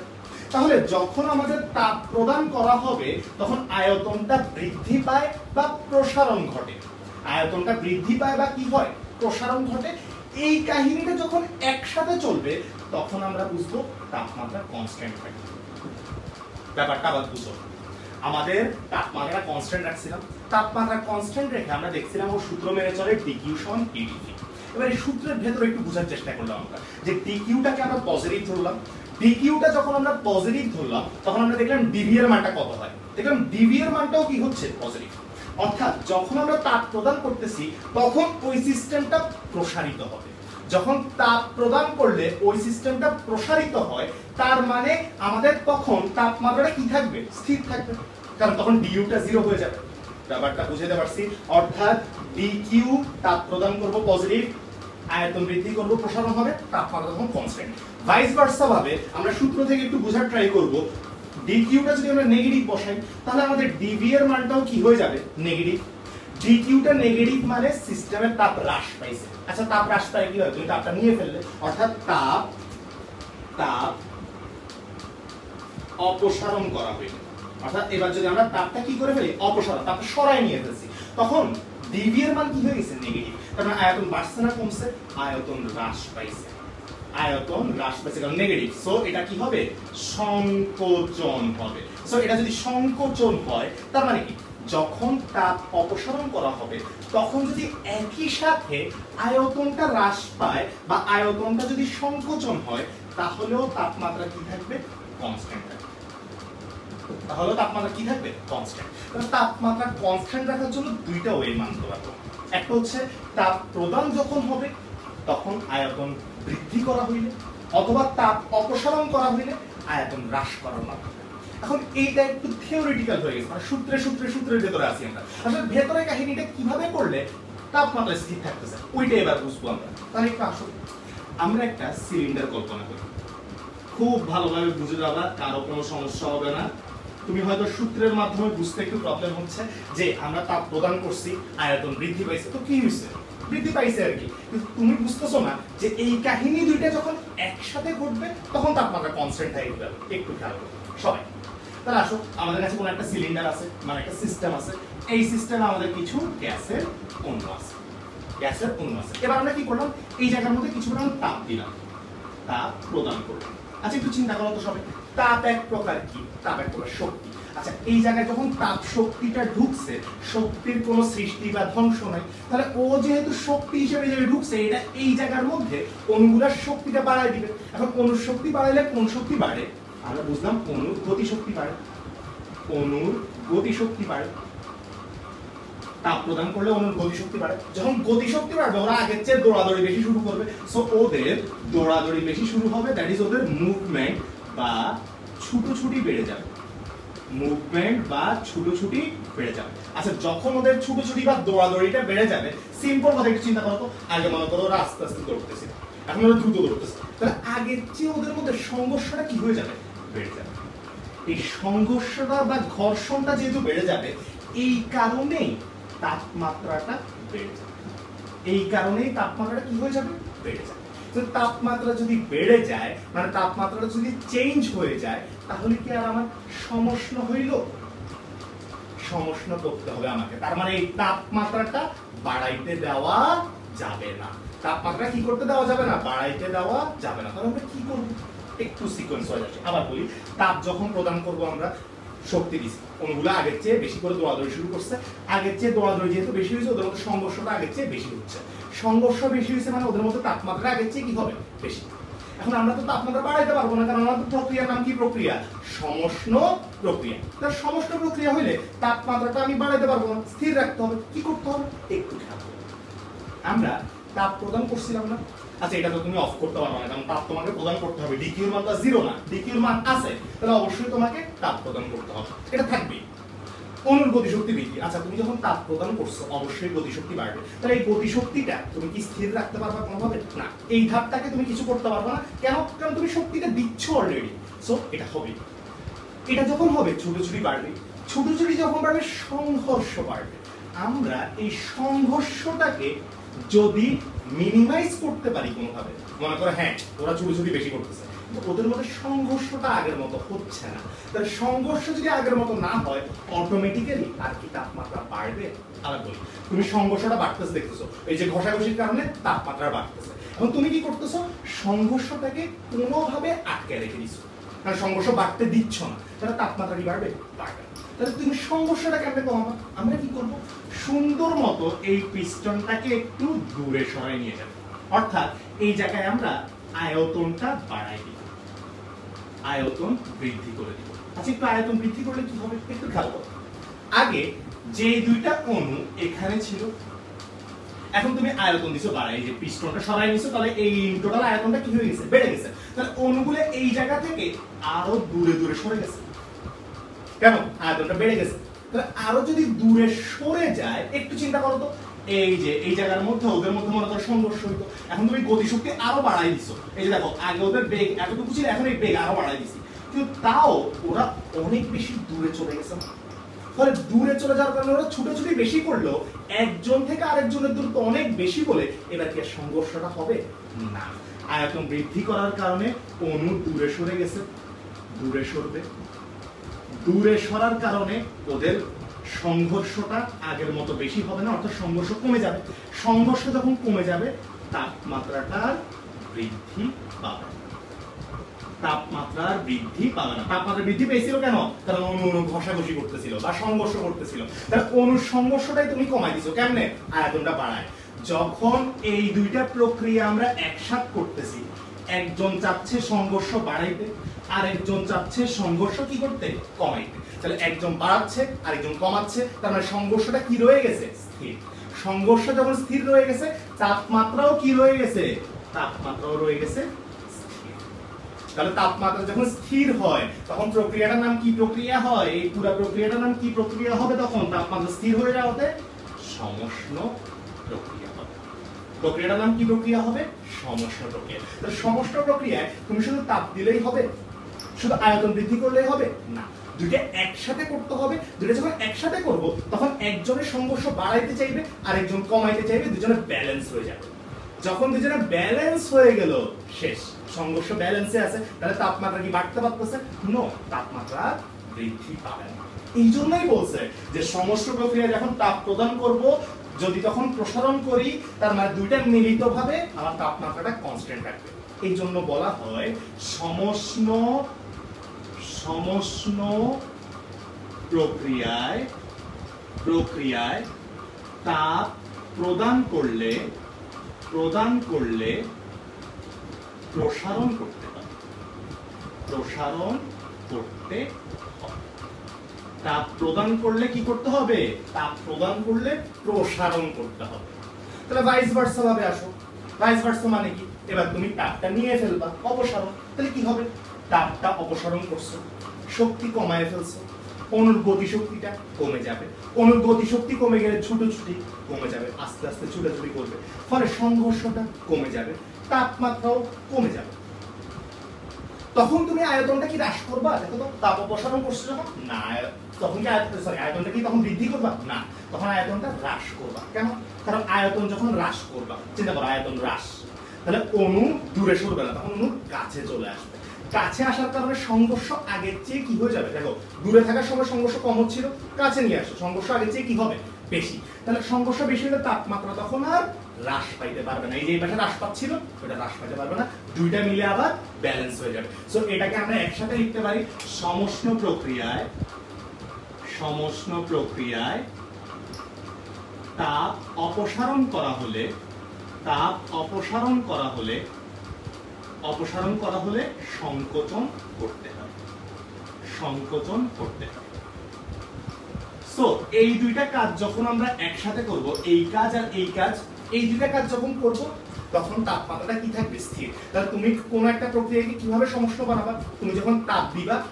তাহলে যখন আমাদের তাপ প্রদান করা হবে, তখন আয়তনটা বৃদ্ধি পায় বা প্রসারণ ঘটে। আয়তনটা বৃদ্ধি পায় বা কি হয়? প্রসারণ ঘটে। এই কাহিনীটা যখন একসাথে চলবে তখন আমরা বুঝব তাপমাত্রা কনস্ট্যান্ট থাকে। ব্যাপারটা আবার বুঝো আমাদের তাপমাত্রা কনস্ট্যান্ট রাখছিলাম। তাপমাত্রা কনস্ট্যান্ট রেখে আমরা দেখছিলাম ও সূত্র মেনে চলে ডিকিউ সমান এবার এই সূত্রের ভেতরে একটু বোঝার চেষ্টা করলাম আমরা যে ডিকিউটাকে আমরা পজিটিভ ধরলাম। ডিকিউটা যখন আমরা পজিটিভ ধরলাম, তখন আমরা দেখলাম ডিভি এর মানটা কত হয়? দেখলাম ডিভি এর মানটাও কি হচ্ছে? পজিটিভ অর্থাৎ যখন আমরা তাপ প্রদান করতেছি, তখন ওই সিস্টেমটা প্রসারিত হবে। যখন তাপ প্রদান করলে ওই সিস্টেমটা প্রসারিত হয়, তার মানে আমাদের তখন তাপমাত্রাটা কি থাকবে? স্থির থাকবে। কারণ তখন ডিইউটা জিরো হয়ে যাবে। ব্যাপারটা বুঝাতে পারছি। অর্থাৎ ডিকিউ তাপ প্রদান করব পজিটিভ আয়তন বৃদ্ধি করব প্রসারণ হবে, তাপমাত্রা তখন কনস্ট্যান্ট ভাইস ভার্সা ভাবে আমরা সূত্র থেকে একটু বোঝার ট্রাই করব। ডিকিউটা যদি আমরা নেগেটিভ বসাই, তাহলে আমাদের ডিভি এর মানটাও কি হয়ে যাবে? নেগেটিভ ডিকিউটা নেগেটিভ মানে সিস্টেমের তাপ হ্রাস পাইছে। আচ্ছা তাপ হ্রাস পায় কি হয়? তুমি তাপটা নিয়ে ফেললে। অর্থাৎ তাপ তাপ অপসারণ করা হইল। অর্থাৎ এবার যদি আমরা তাপটা কি করে ফেলি? অপসারণ, তাপটা সরাই নিয়ে ফেলছি। তখন এর মান কি হয়ে গেছে? নেগেটিভ মানে আয়তন বাড়ছে না কমছে? আয়তন হ্রাস পাইছে। আয়তন হ্রাস পাইছে কারণ নেগেটিভ সো এটা কি হবে? সংকোচন হবে। সো এটা যদি সংকোচন হয়, তার মানে কি? যখন তাপ অপসারণ করা হবে, তখন যদি একই সাথে আয়তনটা হ্রাস পায় বা আয়তনটা যদি সংকোচন হয়, তাহলেও তাপমাত্রা কি থাকবে? কনস্ট্যান্ট তাহলে তাপমাত্রা কি থাকবে? কনস্ট্যান্ট তাপমাত্রা কনস্ট্যান্ট রাখার জন্য দুইটা ওয়ে মানতে পারব একটা হচ্ছে, তাপ প্রদান যখন হবে, তখন আয়তন বৃদ্ধি করা হইলে, অথবা তাপ অপসারণ করা হইলে আয়তন হ্রাস করার মাধ্যমে। এখন এইটা একটু থিওরিটিক্যাল হয়ে গেছে মানে সূত্রে সূত্রে, সূত্রের ভেতরে আছি আমরা। আসলে ভেতরে কাহিনীটা কীভাবে করলে তাপমাত্রা স্থির থাকতেছে ওইটা এবার বুঝব আমরা। তাহলে একটু আমরা একটা সিলিন্ডার কল্পনা করি। খুব ভালোভাবে বুঝে যাবা, কারও কোনো সমস্যা হবে না। তুমি হয়তো সূত্রের মাধ্যমে বুঝতে একটু প্রবলেম হচ্ছে যে আমরা তাপ প্রদান করছি, আয়তন বৃদ্ধি পাইছে। তো কি হয়েছে বৃদ্ধি পাইছে আর কি। কিন্তু তুমি বুঝতেছো না যে এই কাহিনী দুইটা যখন একসাথে ঘটবে, তখন তাপমাত্রা কনস্ট্যান্ট যাবে। একটু খেয়াল করো। সবাই। তাহলে আসো, আমাদের কাছে কোনো একটা সিলিন্ডার আছে মানে একটা সিস্টেম আছে। এই সিস্টেমে আমাদের কিছু গ্যাসের অণু আছে। গ্যাসের অণু আছে। এবার আমরা কি করলাম? এই জায়গার মধ্যে কিছু পরিমাণ তাপ দিলাম। তাপ প্রদান করলাম। আচ্ছা একটু চিন্তা করো তো সবাই। তাপ এক প্রকার কি? তাপ এক প্রকার শক্তি। আচ্ছা এই জায়গায় যখন তাপ শক্তিটা ঢুকছে, শক্তির কোনো সৃষ্টি বা ধ্বংস নাই তাহলে ও যেহেতু শক্তি হিসেবে যে ঢুকছে, এটা এই জায়গার মধ্যে অনুগুলার শক্তিটা বাড়ায় দিবে। এখন অনুর শক্তি বাড়াইলে কোন শক্তি বাড়ে? আমরা বুঝলাম অনুর গতি শক্তি বাড়ে অনুর গতি শক্তি বাড়ে তাপ প্রদান করলে অনুর গতি শক্তি বাড়ে যখন গতি শক্তি বাড়বে ওরা আগের চেয়ে দৌড়াদৌড়ি বেশি শুরু করবে। সো ওদের দৌড়াদৌড়ি বেশি শুরু হবে দ্যাট ইজ ওদের মুভমেন্ট বা ছুটোছুটি বেড়ে যাবে। মুভমেন্ট বা ছুটোছুটি বেড়ে যাবে। আচ্ছা যখন ওদের ছুটোছুটি বা দৌড়াদৌড়িটা বেড়ে যাবে সিম্পল কথা একটু চিন্তা করো আগে মনে করো ওরা আস্তে আস্তে দৌড়তেছে। এখন ওরা দ্রুত দৌড়তেছে। তাহলে আগের চেয়ে ওদের মধ্যে সংঘর্ষটা কি হয়ে যাবে? বেড়ে যাবে এই সংঘর্ষটা বা ঘর্ষণটা যেহেতু বেড়ে যাবে, এই কারণেই তাপমাত্রাটা বেড়ে যাবে এই কারণেই তাপমাত্রাটা কি হয়ে যাবে? বেড়ে যাবে তো তাপমাত্রা যদি বেড়ে যায় মানে তাপমাত্রাটা যদি চেঞ্জ হয়ে যায়, তাহলে কি আর আমার সমস্যা হইল? সমস্যা করতে হবে আমাকে। তার মানে এই তাপমাত্রাটা বাড়াইতে দেওয়া যাবে না। তাপমাত্রা কি করতে দেওয়া যাবে না? বাড়াইতে দেওয়া যাবে না। তাহলে আমরা কি করব? একটু সিকোয়েন্স হয়ে যাচ্ছে। আবার বলি, তাপ যখন প্রদান করব আমরা, শক্তি দিচ্ছি অনুগুলো আগের চেয়ে বেশি করে দৌড়াদৌড়ি শুরু করছে। আগের চেয়ে দৌড়াদৌড়ি যেহেতু বেশি হয়েছে, ওদের মধ্যে সংঘর্ষটা আগের চেয়ে বেশি হচ্ছে। সংঘর্ষ বেশি হয়েছে মানে ওদের মধ্যে তাপমাত্রা আগের চেয়ে কি হবে? বেশি। এখন আমরা তো তাপমাত্রা বাড়াইতে পারব না, কারণ আমাদের প্রক্রিয়ার নাম কি প্রক্রিয়া? সমষ্ণ প্রক্রিয়া। তার সমষ্ণ প্রক্রিয়া হইলে তাপমাত্রাটা আমি বাড়াইতে পারব না, স্থির রাখতে হবে। কি করতে হবে? একটু খেয়াল আমরা তাপ প্রদান করছিলাম না। আচ্ছা এটা তো তুমি অফ করতে পারবে না, কারণ তাপ তোমাকে প্রদান করতে হবে। ডিকিউর মান জিরো না। ডিকিউর মান আছে, তাহলে অবশ্যই তোমাকে তাপ প্রদান করতে হবে। এটা থাকবেই অনুর গতিশক্তি বৃদ্ধি। আচ্ছা তুমি যখন তাপ প্রদান করছ, অবশ্যই গতিশক্তি বাড়বে। তাহলে এই গতিশক্তিটা তুমি কি স্থির রাখতে পারবা কোনোভাবে? না, এই ধাপটাকে তুমি কিছু করতে পারবা না। কেন? কারণ তুমি শক্তিটা দিচ্ছ অলরেডি সো এটা হবে। এটা যখন হবে, ছুটোছুটি বাড়বে। ছুটোছুটি যখন বাড়বে, সংঘর্ষ বাড়বে। আমরা এই সংঘর্ষটাকে যদি মিনিমাইজ করতে পারি কোনোভাবে। মনে করো হ্যাঁ ওরা ছুটোছুটি বেশি করতেছে। ওদের মধ্যে সংঘর্ষটা আগের মতো হচ্ছে না। তাহলে সংঘর্ষ যদি আগের মতো না হয় অটোমেটিক্যালি আর কি তাপমাত্রা বাড়বে? আবার বলি, তুমি সংঘর্ষটা বাড়তেছে দেখতেছো। এই যে ঘষাঘষির কারণে তাপমাত্রা বাড়তেছে। এখন তুমি কি করতেছো? সংঘর্ষটাকে কোনোভাবে আটকে রেখে দিছো। কারণ সংঘর্ষ বাড়তে দিচ্ছ না। তাহলে তাপমাত্রা কি বাড়বে? বাড়বে। তাহলে তুমি সংঘর্ষটা কেমনে কমাবা? আমরা কি করব? সুন্দর মতো এই পিস্টনটাকে একটু দূরে সরাই নিয়ে যাব। অর্থাৎ এই জায়গায় আমরা আয়তনটা বাড়াই দিব। আয়তন বৃদ্ধি করে দিব। আচ্ছা একটু আয়তন বৃদ্ধি করলে কি হবে? একটু খেয়াল করো। আগে যে দুইটা অণু এখানে ছিল, এখন তুমি আয়তন দিছো বাড়াই যে পিস্টনটা সরাই নিছো, তাহলে এই টোটাল আয়তনটা কি হয়ে গেছে? বেড়ে গেছে। তাহলে অণুগুলো এই জায়গা থেকে আরও দূরে দূরে সরে গেছে। কেন আয়তনটা বেড়ে গেছে। তাহলে আরও যদি দূরে সরে যায়, একটু চিন্তা করো তো। এই যে, এই জায়গার মধ্যে, ওদের মধ্যে মনে করো সংঘর্ষ হইতো। এখন তুমি গতিশক্তি আরও বাড়াই দিছো। এই যে দেখো, আগে ওদের বেগ এতটুকু ছিল, এখন এই বেগ আরও বাড়াই দিছি। কিন্তু তাও ওরা অনেক বেশি দূরে চলে গেছে। ফলে দূরে চলে যাওয়ার কারণে ওরা ছুটোছুটি বেশি করলেও একজন থেকে আরেকজনের দূরত্ব অনেক বেশি বলে এবার কি আর সংঘর্ষটা হবে? না। আয়তন বৃদ্ধি করার কারণে অনু দূরে সরে গেছে। দূরে সরবে। দূরে সরার কারণে ওদের সংঘর্ষটা আগের মতো বেশি হবে না, অর্থাৎ সংঘর্ষ কমে যাবে। সংঘর্ষ যখন কমে যাবে তাপমাত্রাটার বৃদ্ধি পাবে তাপমাত্রার বৃদ্ধি পাবে না। তাপমাত্রা বৃদ্ধি পেয়েছিল কেন? কারণ অণু অণু ঘষাঘষি করতেছিল বা সংঘর্ষ করতেছিল। তাহলে অণু সংঘর্ষটাই তুমি কমাই দিছো। কেমনে? আয়তনটা বাড়ায়। যখন এই দুইটা প্রক্রিয়া আমরা একসাথ করতেছি, একজন চাচ্ছে সংঘর্ষ বাড়াইতে আর একজন চাচ্ছে সংঘর্ষ কি করতে? কমাইতে। তাহলে একজন বাড়াচ্ছে, আরেকজন কমাচ্ছে, তার মানে সংঘর্ষটা কি রয়ে গেছে? স্থির। সংঘর্ষ যখন স্থির রয়ে গেছে, তাপমাত্রাও কি রয়ে গেছে? তাপমাত্রাও রয়ে গেছে তাহলে তাপমাত্রা যখন স্থির হয়, তখন প্রক্রিয়াটার নাম কি প্রক্রিয়া হয়? এই পুরো প্রক্রিয়াটার নাম কি প্রক্রিয়া হবে তখন? তাপমাত্রা স্থির হয়ে যাওয়াতে সমষ্ণ প্রক্রিয়া হবে। প্রক্রিয়াটার নাম কি প্রক্রিয়া হবে? সমষ্ণ প্রক্রিয়া। তাহলে সমষ্ণ প্রক্রিয়ায় তুমি শুধু তাপ দিলেই হবে। শুধু আয়তন বৃদ্ধি করলেই হবে? না। দুইটা একসাথে করতে হবে। দুইটা যখন একসাথে করব, তখন একজনের সংঘর্ষ বাড়াইতে চাইবে আর একজন কমাইতে চাইবে, দুজনের ব্যালেন্স হয়ে যাবে। যখন দুজনে ব্যালেন্স হয়ে গেল, শেষ। সংঘর্ষ ব্যালেন্সে আছে, তাহলে তাপমাত্রা কি বাড়তে পারতেছে? নো তাপমাত্রা বৃদ্ধি পাবে না। এই জন্যই বলছে যে সমস্ত প্রক্রিয়া যখন তাপ প্রদান করব, যদি তখন প্রসারণ করি, তার মানে দুইটা মিলিত ভাবে আমার তাপমাত্রাটা কনস্ট্যান্ট থাকবে। এই জন্য বলা হয় সমষ্ণ সমষ্ণ প্রক্রিয়ায় প্রক্রিয়ায় তাপ প্রদান করলে প্রদান করলে প্রসারণ করতে হবে প্রসারণ করতে তাপ প্রদান করলে কি করতে হবে? তাপ প্রদান করলে প্রসারণ করতে হবে। তাহলে ভাইস ভার্সা ভাবে আসো। ভাইস ভার্সা মানে কি? এবার তুমি তাপটা নিয়ে ফেলবা, অপসারণ। তাহলে কি হবে? তাপটা অপসারণ করছ, শক্তি কমায় ফেলছো। অনুর গতিশক্তিটা কমে যাবে। অনুর গতিশক্তি কমে গেলে ছুটোছুটি কমে যাবে, আস্তে আস্তে ছুটাছুটি করবে। ফলে সংঘর্ষটা কমে যাবে, তাপমাত্রাও কমে যাবে। তখন তুমি আয়তনটা কি হ্রাস করবা? দেখো তো, তাপ অপসারণ করছ যখন? না তখন কি সরি আয়তনটা কি তখন বৃদ্ধি করবা? না, তখন আয়তনটা হ্রাস করবা। কেন? কারণ আয়তন যখন হ্রাস করবা, চিন্তা করো, আয়তন হ্রাস। তাহলে অণু দূরে সরবে না, তখন অণু কাছে চলে আসবে। কাছে আসার কারণে সংঘর্ষ আগের চেয়ে কি হয়ে যাবে? দেখো, দূরে থাকার সময় সংঘর্ষ কম হচ্ছিল, কাছে নিয়ে আসো, সংঘর্ষ আগের চেয়ে কি হবে? বেশি। তাহলে সংঘর্ষ বেশি হলে তাপমাত্রা তখন আর হ্রাস পাইতে পারবে না। এই যে পাশে হ্রাস পাচ্ছিল, ওটা হ্রাস পাইতে পারবে না। দুইটা মিলে আবার ব্যালেন্স হয়ে যাবে। সো এটাকে আমরা একসাথে লিখতে পারি, সমষ্ণ প্রক্রিয়ায় সমষ্ণ প্রক্রিয়ায় তাপ অপসারণ করা হলে, তাপ অপসারণ করা হলে অপসারণ করা হলে সংকোচন করতে হবে। সংকোচন করতে হবে। সো এই দুইটা কাজ যখন আমরা একসাথে করব, এই কাজ আর এই কাজ, এই দুইটা কাজ যখন করব, তখন তাপমাত্রাটা কি থাকবে? স্থির। তাহলে তুমি কোন একটা প্রক্রিয়াকে কীভাবে সমস্যা বানাবা? তুমি যখন তাপ দিবা,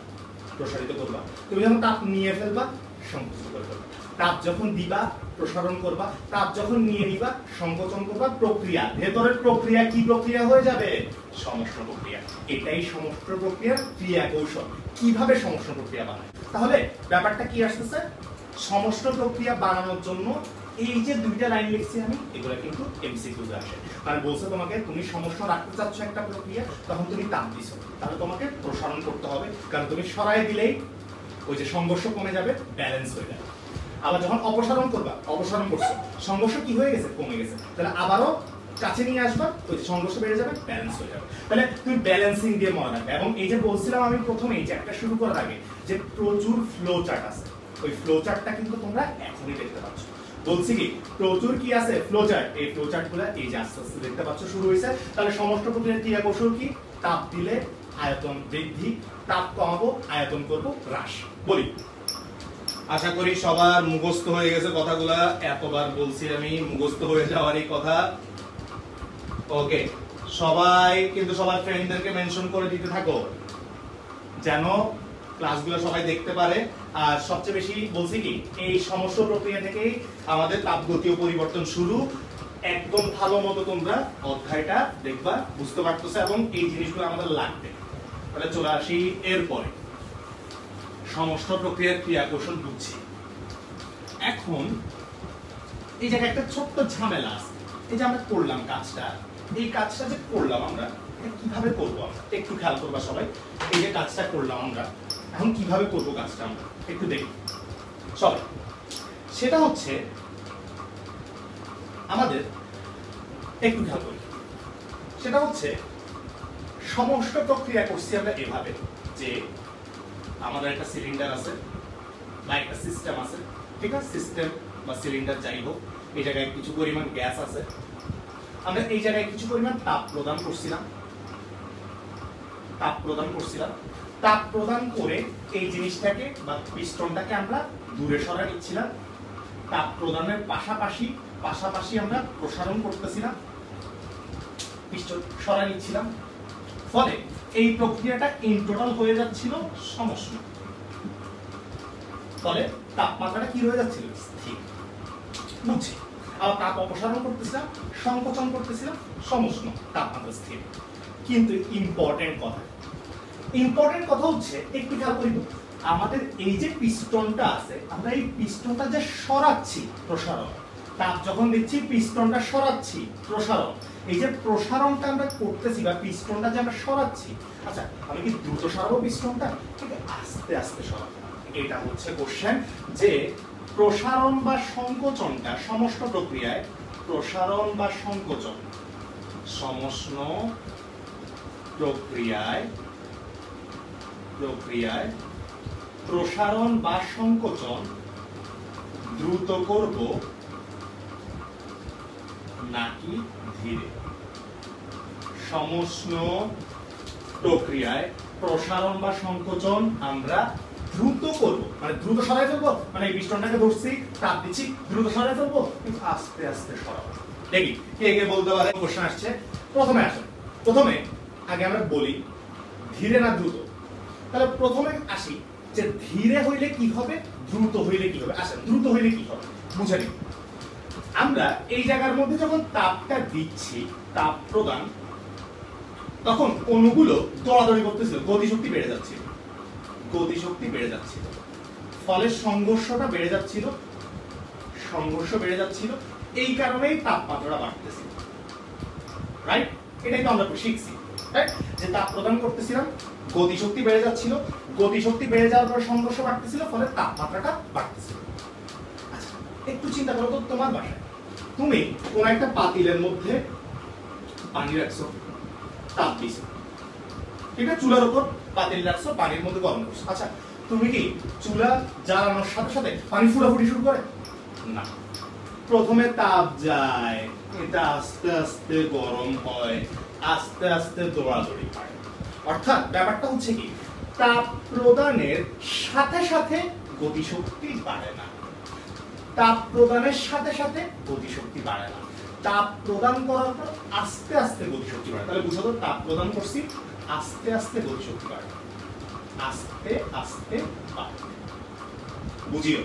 প্রসারিত করবা। তুমি যখন তাপ নিয়ে ফেলবা সংকুচিত করে ফেলবা। তাপ যখন দিবা প্রসারণ করবা, তাপ যখন নিয়ে নিবা, সংকোচন করবা, প্রক্রিয়া। ভেতরের প্রক্রিয়া কি প্রক্রিয়া হয়ে যাবে? সমস্ত প্রক্রিয়া। এটাই সমস্ত প্রক্রিয়ার ক্রিয়া কৌশল। কীভাবে সমস্ত প্রক্রিয়া বানায়? তাহলে ব্যাপারটা কি আসতেছে? সমস্ত প্রক্রিয়া বানানোর জন্য এই যে দুইটা লাইন লিখছি আমি, এগুলো কিন্তু এমসিকিউতে আসে। মানে বলছে তোমাকে, তুমি সমস্যা রাখতে চাচ্ছ একটা প্রক্রিয়া, তখন তুমি তাপ দিছো। তাহলে তোমাকে প্রসারণ করতে হবে, কারণ তুমি সরাই দিলেই ওই যে সংঘর্ষ কমে যাবে ব্যালেন্স হয়ে যাবে। আবার যখন অপসারণ করবা, অপসারণ করছ, সংঘর্ষ কি হয়ে গেছে? কমে গেছে। তাহলে আবারও কাছে নিয়ে আসবা, ওই সংঘর্ষ বেড়ে যাবে ব্যালেন্স হয়ে যাবে। তাহলে তুমি ব্যালেন্সিং দিয়ে মনে রাখবে। এবং এই যে বলছিলাম আমি প্রথমে, এই চ্যাপ্টার শুরু করার আগে, যে প্রচুর ফ্লো চার্ট আছে। ওই ফ্লো চার্টটা কিন্তু তোমরা এখনই দেখতে পাচ্ছ। বলছি কি, প্রচুর কি আছে? ফ্লো চার্ট এই ফ্লো চার্টগুলো এই যে আস্তে আস্তে দেখতে পাচ্ছ, শুরু হয়েছে। তাহলে সমস্ত প্রক্রিয়ার ক্রিয়া কৌশল কি? তাপ দিলে আয়তন বৃদ্ধি, তাপ কমাবো, আয়তন করব হ্রাস। বলি। আশা করি সবার মুখস্থ হয়ে গেছে কথাগুলা। এতবার বলছি আমি, মুখস্থ হয়ে যাওয়ারই কথা। ওকে সবাই কিন্তু সবার ফ্রেন্ডদেরকে মেনশন করে দিতে থাকো, যেন ক্লাসগুলো সবাই দেখতে পারে। আর সবচেয়ে বেশি বলছি কি, এই সমস্ত প্রক্রিয়া থেকেই আমাদের তাপগতীয় পরিবর্তন শুরু। একদম ভালো মতো তোমরা অধ্যায়টা দেখবা, বুঝতে পারতেছে, এবং এই জিনিসগুলো আমাদের লাগবে। তাহলে চলে আসি এরপরে। সমস্ত প্রক্রিয়ার ক্রিয়া কৌশল বুঝছি। এখন, এই জায়গায় একটা ছোট্ট ঝামেলা আছে। এই যে আমরা করলাম কাজটা, এই কাজটা যে করলাম আমরা, এটা কীভাবে করব আমরা? একটু খেয়াল করবা সবাই, এই যে কাজটা করলাম আমরা, এখন কীভাবে করব কাজটা আমরা? একটু দেখি। সবাই সেটা হচ্ছে, আমাদের একটু খেয়াল করি। সেটা হচ্ছে, সমস্ত প্রক্রিয়া করছি আমরা এভাবে যে আমাদের একটা সিলিন্ডার আছে, বা একটা সিস্টেম আছে। ঠিক আছে? সিস্টেম বা সিলিন্ডার যাই হোক, এই জায়গায় কিছু পরিমাণ গ্যাস আছে। আমরা এই জায়গায় কিছু পরিমাণ তাপ প্রদান করছিলাম। তাপ প্রদান করছিলাম। তাপ প্রদান করে এই জিনিসটাকে বা পিস্টনটাকে আমরা দূরে সরা নিচ্ছিলাম। তাপ প্রদানের পাশাপাশি পাশাপাশি আমরা প্রসারণ করতেছিলাম। পিস্টন সরা নিচ্ছিলাম। ফলে এই প্রক্রিয়াটা ইন টোটাল হয়ে যাচ্ছিল সমস্ত ফলে তাপমাত্রাটা কি হয়ে যাচ্ছিল? স্থির। বুঝছি। আর তাপ অপসারণ করতেছিলাম সংকোচন করতেছিলাম সমস্ত তাপমাত্রা স্থির। কিন্তু ইম্পর্টেন্ট কথা ইম্পর্টেন্ট কথা হচ্ছে একটু খেয়াল করি তো, আমাদের এই যে পিস্টনটা আছে আমরা এই পিস্টনটা যে সরাচ্ছি প্রসারণ তাপ যখন দিচ্ছি পিস্টনটা সরাচ্ছি প্রসারণ। এই যে প্রসারণটা আমরা করতেছি বা পিস্টনটা যে আমরা সরাচ্ছি আচ্ছা আমি কি দ্রুত সরাবো পিস্টনটা? ঠিক আস্তে আস্তে সরাবো। এটা হচ্ছে কোশ্চেন যে প্রসারণ বা সংকোচনটা সমস্ত প্রক্রিয়ায়, প্রসারণ বা সংকোচন সমষ্ণ প্রক্রিয়ায় প্রক্রিয়ায় প্রসারণ বা সংকোচন দ্রুত করব নাকি ধীরে? সমষ্ণ প্রক্রিয়ায় প্রসারণ বা সংকোচন আমরা দ্রুত করব। মানে দ্রুত সরাই ফেলব? মানে এই পিস্টনটাকে ধরছি তাপ দিচ্ছি, দ্রুত সরাই ফেলব? কিন্তু আস্তে আস্তে সরাবো। দেখি, কে কে বলতে পারে? কোশ্চেন আসছে। প্রথমে আসেন। প্রথমে আগে আমরা বলি, ধীরে না দ্রুত? তাহলে প্রথমে আসি যে ধীরে হইলে কি হবে, দ্রুত হইলে কি হবে? আচ্ছা দ্রুত হইলে কি হবে? বুঝে নিন। আমরা এই জায়গার মধ্যে যখন তাপটা দিচ্ছি, তাপ প্রদান তখন অণুগুলো দৌড়াদৌড়ি করতেছিল গতিশক্তি বেড়ে যাচ্ছিল গতিশক্তি বেড়ে যাচ্ছিল ফলে সংঘর্ষটা বেড়ে যাচ্ছিল, সংঘর্ষ বেড়ে যাচ্ছিল। এই কারণেই তাপমাত্রাটা বাড়তেছিল রাইট এটাই তো আমরা শিখছি। রাইট যে তাপ প্রদান করতেছিলাম, গতিশক্তি বেড়ে যাচ্ছিল। গতিশক্তি বেড়ে যাওয়ার পর সংঘর্ষ বাড়তেছিল, ফলে তাপমাত্রাটা বাড়তেছিল আচ্ছা একটু চিন্তা করো তো তোমার বাসায়। তুমি কোন একটা পাতিলের মধ্যে পানি রাখছো। তাপ দিছো ঠিক আছে চুলার উপর পাতিল রাখছো, পানির মধ্যে গরম করছ। আচ্ছা তুমি কি চুলা জ্বালানোর সাথে সাথে পানি ফুটাফুটি শুরু করে? না। প্রথমে তাপ যায়, এটা আস্তে আস্তে গরম হয়, আস্তে আস্তে দৌড়াদৌড়ি হয়। অর্থাৎ ব্যাপারটা হচ্ছে কি, তাপ প্রদানের সাথে সাথে গতিশক্তি বাড়ে না। তাপ প্রদানের সাথে সাথে গতিশক্তি বাড়ে না। তাপ প্রদান করার পর আস্তে আস্তে গতিশক্তি বাড়ে। তাহলে বুঝো তাপ প্রদান করছি, আস্তে আস্তে গতিশক্তি বাড়ে। আস্তে আস্তে বাড়ে। বুঝিও?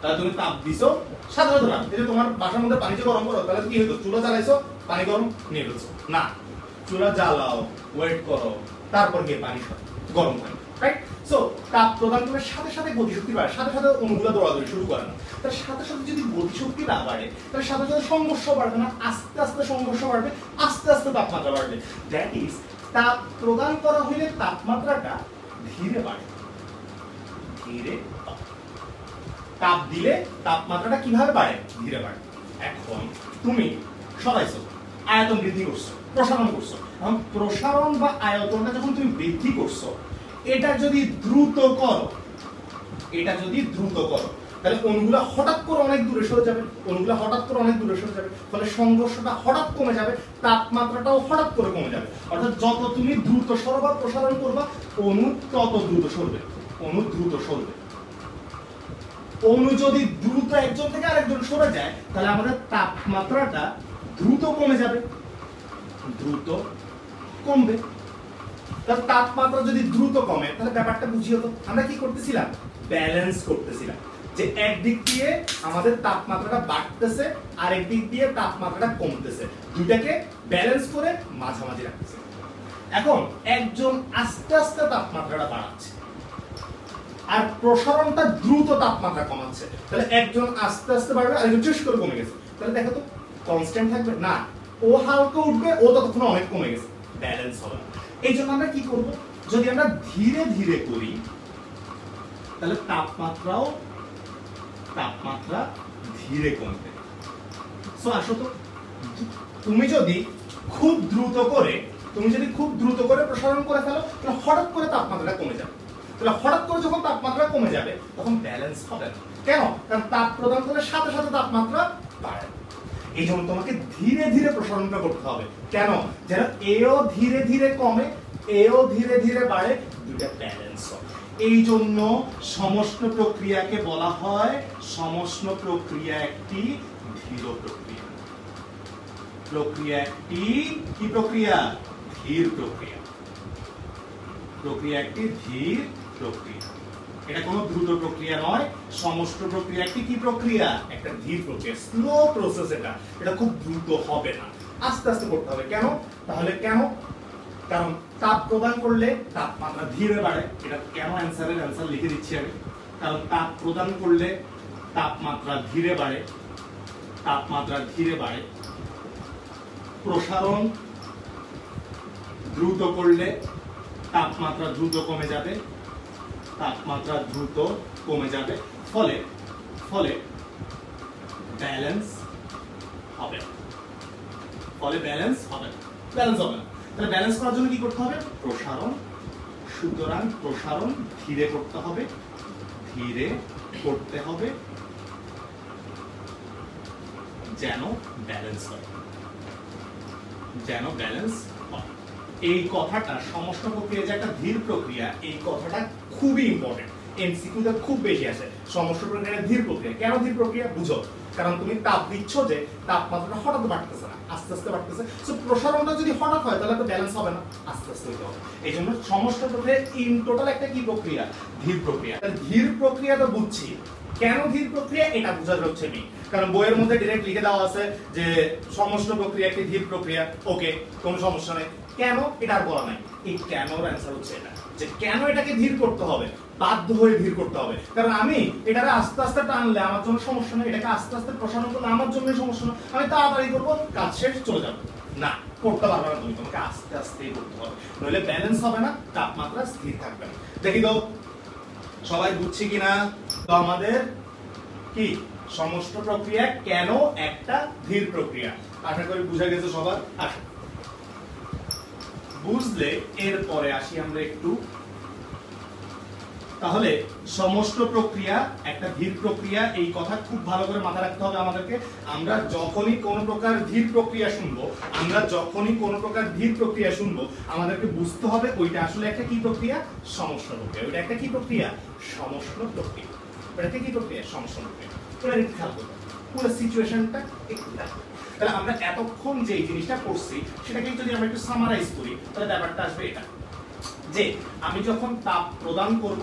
তাহলে তুমি তাপ দিছো, সাধারণত না। এই যে তোমার বাসার মধ্যে পানি গরম করো, তাহলে কি হতো চুলা জ্বালাইছো, পানি গরম নিয়ে চুলা জ্বালাও ওয়েট করো, তারপর গিয়ে পানি গরম হয় রাইট সো তাপ প্রদান করার সাথে সাথে গতিশক্তি বাড়ে সাথে সাথে অণুগুলো দৌড়াদৌড়ি শুরু করে না। তার সাথে সাথে যদি গতিশক্তি না বাড়ে তাহলে সাথে সাথে সংঘর্ষ বাড়বে না, আস্তে আস্তে সংঘর্ষ বাড়বে, আস্তে আস্তে তাপমাত্রা বাড়বে। দ্যাট ইজ তাপ প্রদান করা হইলে তাপমাত্রাটা ধীরে বাড়ে। ধীরে তাপ দিলে তাপমাত্রাটা কীভাবে বাড়ে? ধীরে বাড়ে। এখন তুমি সরাইছো, আয়তন বৃদ্ধি করছ, প্রসারণ করছ। এখন প্রসারণ বা আয়তনটা যখন তুমি বৃদ্ধি করছ এটা যদি দ্রুত করো, এটা যদি দ্রুত করো, তাহলে অণুগুলো হঠাৎ করে অনেক দূরে সরে যাবে, অণুগুলো হঠাৎ করে অনেক দূরে সরে যাবে, ফলে সংঘর্ষটা হঠাৎ কমে যাবে, তাপমাত্রাটাও হঠাৎ করে কমে যাবে। অর্থাৎ যত তুমি দ্রুত সরবা, প্রসারণ করবা, অণু তত দ্রুত সরবে, অণু দ্রুত সরবে। অণু যদি দ্রুত একজন থেকে আরেকজন সরে যায়, তাহলে আমাদের তাপমাত্রাটা দ্রুত কমে যাবে, দ্রুত কমবে। তার তাপমাত্রা যদি দ্রুত কমে, তাহলে ব্যাপারটা বুঝিয়ে তো আমরা কি করতেছিলাম? ব্যালেন্স করতেছিলাম। যে একদিক দিয়ে আমাদের তাপমাত্রাটা বাড়তেছে আর একদিক দিয়ে তাপমাত্রাটা কমতেছে। দুইটাকে ব্যালেন্স করে মাঝামাঝি রাখতেছে। এখন একজন আস্তে আস্তে তাপমাত্রাটা বাড়াচ্ছে। আর প্রসারণটা দ্রুত তাপমাত্রা কমাচ্ছে। তাহলে একজন আস্তে আস্তে বাড়বে আর একজন করে কমে গেছে। তাহলে দেখো তো কনস্ট্যান্ট থাকবে? না। ও হালকা উঠবে, ও ততক্ষণ অনেক কমে গেছে। ব্যালেন্স হবে না। এই জন্য আমরা কি করব? যদি আমরা ধীরে ধীরে করি, তাহলে তাপমাত্রাও তাপমাত্রা ধীরে কমবে। সো আসো তো, তুমি যদি খুব দ্রুত করে, তুমি যদি খুব দ্রুত করে প্রসারণ করে ফেলো, তাহলে হঠাৎ করে তাপমাত্রা কমে যাবে। তাহলে হঠাৎ করে যখন তাপমাত্রা কমে যাবে, তখন ব্যালেন্স হবে না। কেন? কারণ তাপ প্রদান করলে সাথে সাথে তাপমাত্রা বাড়ে এই জন্য তোমাকে ধীরে ধীরে প্রসারণটা করতে হবে। কেন? যেন এও ধীরে ধীরে কমে, এও ধীরে ধীরে বাড়ে দুটা ব্যালেন্স হয়। এই জন্য সমস্ত প্রক্রিয়াকে বলা হয় সমস্ত প্রক্রিয়া একটি ধীর প্রক্রিয়া। প্রক্রিয়া একটি কি প্রক্রিয়া? ধীর প্রক্রিয়া। প্রক্রিয়া একটি ধীর প্রক্রিয়া। এটা কোনো দ্রুত প্রক্রিয়া নয় সমস্ত প্রক্রিয়া। একটি কি প্রক্রিয়া? একটা ধীর প্রক্রিয়া স্লো প্রসেস এটা। এটা খুব দ্রুত হবে না। আস্তে আস্তে করতে হবে। কেন? তাহলে কেন? কারণ তাপ প্রদান করলে তাপমাত্রা ধীরে বাড়ে। এটা কেন অ্যান্সারের অ্যান্সার লিখে দিচ্ছি আমি? কারণ তাপ প্রদান করলে তাপমাত্রা ধীরে বাড়ে। তাপমাত্রা ধীরে বাড়ে। প্রসারণ দ্রুত করলে তাপমাত্রা দ্রুত কমে যাবে। তাপমাত্রা দ্রুত কমে যাবে। ফলে ফলে ব্যালেন্স হবে। ফলে ব্যালেন্স হবে ব্যালেন্স হবে তাহলে ব্যালেন্স করার জন্য কি করতে হবে? প্রসারণ। সুতরাং প্রসারণ ধীরে করতে হবে। ধীরে করতে হবে। যেন ব্যালেন্স হয়। যেন ব্যালেন্স হয়। এই কথাটা সমস্ত প্রক্রিয়া যে একটা ধীর প্রক্রিয়া, এই কথাটা খুবই ইম্পর্টেন্ট এমসিকিউতে খুব বেশি আছে। সমস্ত প্রক্রিয়া ধীর প্রক্রিয়া। কেন ধীর প্রক্রিয়া? বুঝো। কারণ তুমি তাপ দিচ্ছ যে তাপমাত্রাটা হঠাৎ বাড়তেছে না, আস্তে আস্তে বাড়তেছে। সো প্রসারণটা যদি হঠাৎ হয়, তাহলে তো ব্যালেন্স হবে না। আস্তে আস্তে হতে হবে। এই জন্য সমস্ত প্রক্রিয়া ইন টোটাল একটা কি প্রক্রিয়া? ধীর প্রক্রিয়া। ধীর প্রক্রিয়াটা বুঝছি। কেন ধীর প্রক্রিয়া? এটা বোঝা যাচ্ছে নি কারণ বইয়ের মধ্যে ডিরেক্ট লিখে দেওয়া আছে যে সমস্ত প্রক্রিয়া একটি ধীর প্রক্রিয়া। ওকে কোনো সমস্যা নেই। কেন? এটা আর বলা নাই। এই কেনর অ্যান্সার হচ্ছে এটা। যে কেন এটাকে ধীর করতে হবে? বাধ্য হয়ে ধীর করতে হবে। কারণ আমি এটাকে আস্তে আস্তে টানলে আমার জন্য সমস্যা নেই, এটাকে আস্তে আস্তে প্রসারণ করলে আমার জন্য সমস্যা নেই, আমি তাড়াতাড়ি করব, কাজ শেষ, চলে যাব। না, করতে পারবে না তুমি, তোমাকে আস্তে আস্তেই করতে হবে। নইলে ব্যালেন্স হবে না, তাপমাত্রা স্থির থাকবে না। দেখি তো, সবাই বুঝছি কিনা? তো আমাদের কি? সমস্ত প্রক্রিয়া কেন একটা ধীর প্রক্রিয়া? আশা করি বুঝা গেছে সবার। আশা বুঝলে এরপরে আসি আমরা একটু। তাহলে সমস্ত প্রক্রিয়া, একটা ধীর প্রক্রিয়া, এই কথা খুব ভালো করে মাথায় রাখতে হবে আমাদেরকে। আমরা যখনই কোন প্রকার ধীর প্রক্রিয়া শুনব, আমরা যখনই কোন প্রকার ধীর প্রক্রিয়া শুনব, আমাদেরকে বুঝতে হবে ওইটা আসলে একটা কি প্রক্রিয়া? সমস্যা প্রক্রিয়া। ওইটা একটা কি প্রক্রিয়া? সমস্যা প্রক্রিয়া। ওইটা কি প্রক্রিয়া? সমস্যা প্রক্রিয়া। ওটা খেয়াল করবে পুরো সিচুয়েশনটা একটু তাহলে আমরা এতক্ষণ যে জিনিসটা করছি সেটাকে যদি আমরা একটু সামারাইজ করি, তাহলে ব্যাপারটা আসবে এটা। যে আমি যখন তাপ প্রদান করব,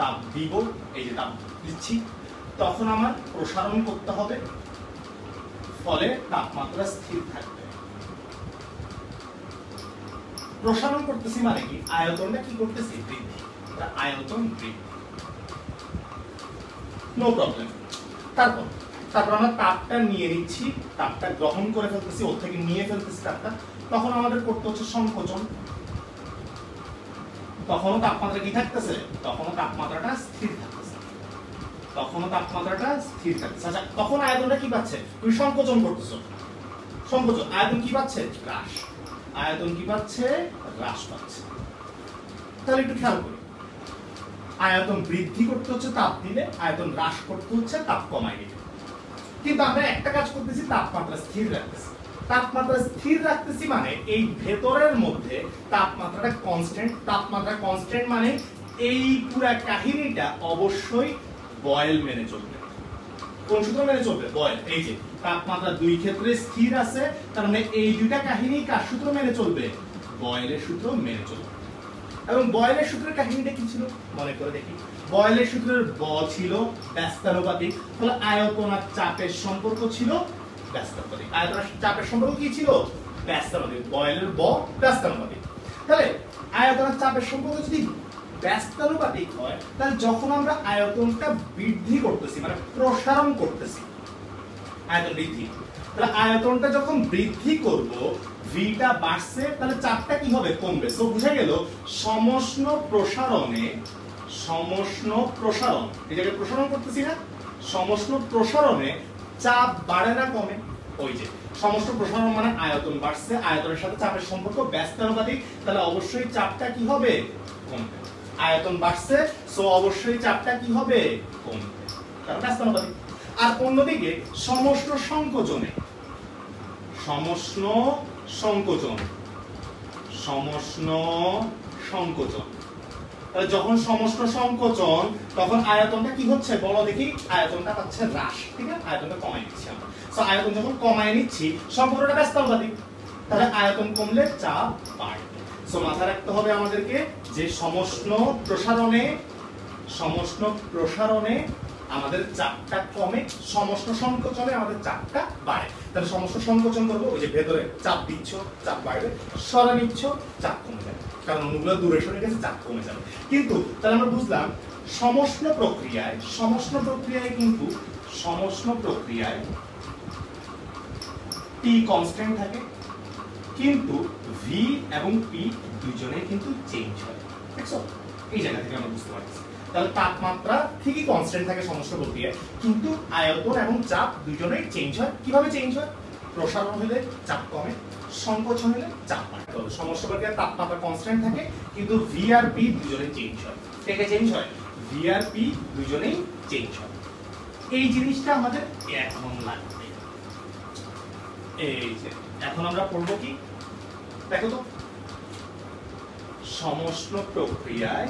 তাপ দিব, এই যে তাপ দিচ্ছি, তখন আমার প্রসারণ করতে হবে, ফলে তাপমাত্রা স্থির থাকবে। প্রসারণ করতেছি মানে কি? আয়তনটা কি করতেছি? বৃদ্ধি। আয়তন বৃদ্ধি। নো প্রবলেম তারপর? তারপর আমরা তাপটা নিয়ে নিচ্ছি, তাপটা গ্রহণ করে ফেলতেছি, ওর থেকে নিয়ে ফেলতেছি তাপটা। তখন আমাদের করতে হচ্ছে সংকোচন। তখনও তাপমাত্রা কি থাকতেছে? তখনও তাপমাত্রাটা স্থির থাকতেছে। তখনও তাপমাত্রাটা স্থির থাকতেছে। আচ্ছা তখন আয়তনটা কি পাচ্ছে? তুমি সংকোচন করতেছো। সংকোচন। আয়তন কি পাচ্ছে? হ্রাস। আয়তন কি পাচ্ছে? হ্রাস পাচ্ছে। তাহলে একটু খেয়াল করি। আয়তন বৃদ্ধি করতে হচ্ছে তাপ দিলে, আয়তন হ্রাস করতে হচ্ছে, তাপ কমাই দিলে কিন্তু আমরা একটা কাজ করতেছি, তাপমাত্রা স্থির রাখতেছি। তাপমাত্রা স্থির রাখতেছি মানে এই ভেতরের মধ্যে তাপমাত্রাটা কনস্ট্যান্ট তাপমাত্রা কনস্ট্যান্ট মানে এই পুরা কাহিনীটা অবশ্যই বয়েল মেনে চলবে। কোন সূত্র মেনে চলবে? বয়েল এই যে, তাপমাত্রা দুই ক্ষেত্রে স্থির আছে, তার মানে এই দুইটা কাহিনী কার সূত্র মেনে চলবে? বয়েলের সূত্র মেনে চলবে। এবং বয়েলের সূত্রের কাহিনীটা কি ছিল? মনে করে দেখি। বয়েলের সূত্রের ব ছিল ব্যস্তানুপাতিক তাহলে আয়তন আর চাপের সম্পর্ক ছিল ব্যস্তানুপাতিক। আয়তন আর চাপের সম্পর্ক কি ছিল? ব্যস্তানুপাতিক। বয়লের ব ব্যস্তানুপাতিক। তাহলে আয়তন আর চাপের সম্পর্ক যদি ব্যস্তানুপাতিক হয়, তাহলে যখন আমরা আয়তনটা বৃদ্ধি করতেছি মানে প্রসারণ করতেছি, আয়তন বৃদ্ধি, তাহলে আয়তনটা যখন বৃদ্ধি করব ভিটা বাড়ছে, তাহলে চাপটা কি হবে? কমবে। সো বুঝা গেল, সমষ্ণ প্রসারণে সমষ্ণ প্রসারণ। জায়গায় প্রসারণ করতেছি না। সমষ্ণ প্রসারণে চাপ বাড়ে না, কমে। ওই যে সমস্ত প্রসারণ মানে আয়তন বাড়ছে, আয়তনের সাথে চাপের সম্পর্ক ব্যস্তানুপাতিক তাহলে অবশ্যই চাপটা কি হবে? কমবে। আয়তন বাড়ছে সো অবশ্যই চাপটা কি হবে? কমবে। কারণ ব্যস্তানুপাতিক আর অন্যদিকে, সমষ্ণ সংকোচনে। সমষ্ণ সংকোচন। সমষ্ণ সংকোচন। যখন সমস্ত সংকোচন, তখন আয়তনটা কি হচ্ছে? বলো দেখি, আয়তনটা পাচ্ছে হ্রাস, ঠিক আছে? আয়তনটা কমাই নিচ্ছি আমরা। আয়তন যখন কমায় নিচ্ছি সম্পর্কটা ব্যস্তানুপাতিক তাহলে আয়তন কমলে চাপ বাড়বে সো মাথায় রাখতে হবে আমাদেরকে যে সমস্ত প্রসারণে সমস্ত প্রসারণে আমাদের চাপটা কমে সমষ্ণ সংকোচনে আমাদের চাপটা বাড়ে। তাহলে সমস্ত সংকোচন করব, ওই যে ভেতরে চাপ দিচ্ছ, চাপ বাড়বে, সরা নিচ্ছ, চাপ কমে যাবে। কারণ অণুগুলো দূরে সরে গেছে, চাপ কমে যাবে। কিন্তু তাহলে আমরা বুঝলাম সমষ্ণ প্রক্রিয়ায় সমষ্ণ প্রক্রিয়ায় কিন্তু সমষ্ণ প্রক্রিয়ায় টি কনস্ট্যান্ট থাকে, কিন্তু ভি এবং পি দুজনেই কিন্তু চেঞ্জ হয়। দেখছ এই জায়গা থেকে আমরা বুঝতে পারছি। তাহলে তাপমাত্রা ঠিকই কনস্ট্যান্ট থাকে সমস্ত প্রক্রিয়ায় কিন্তু আয়তন এবং চাপ দুজনেই চেঞ্জ হয়। কীভাবে চেঞ্জ হয়? প্রসারণ হলে চাপ কমে, সংকোচন হলে চাপ বাড়ে। তো সমস্ত প্রক্রিয়ায় তাপমাত্রা কনস্ট্যান্ট থাকে, কিন্তু ভি আর পি দুজনেই চেঞ্জ হয়। কে চেঞ্জ হয়? ভি আর পি দুজনেই চেঞ্জ হয়। এই জিনিসটা আমাদের এখন লাগবে। এই যে, এখন আমরা পড়ব কি? দেখো তো। সমস্ত প্রক্রিয়ায়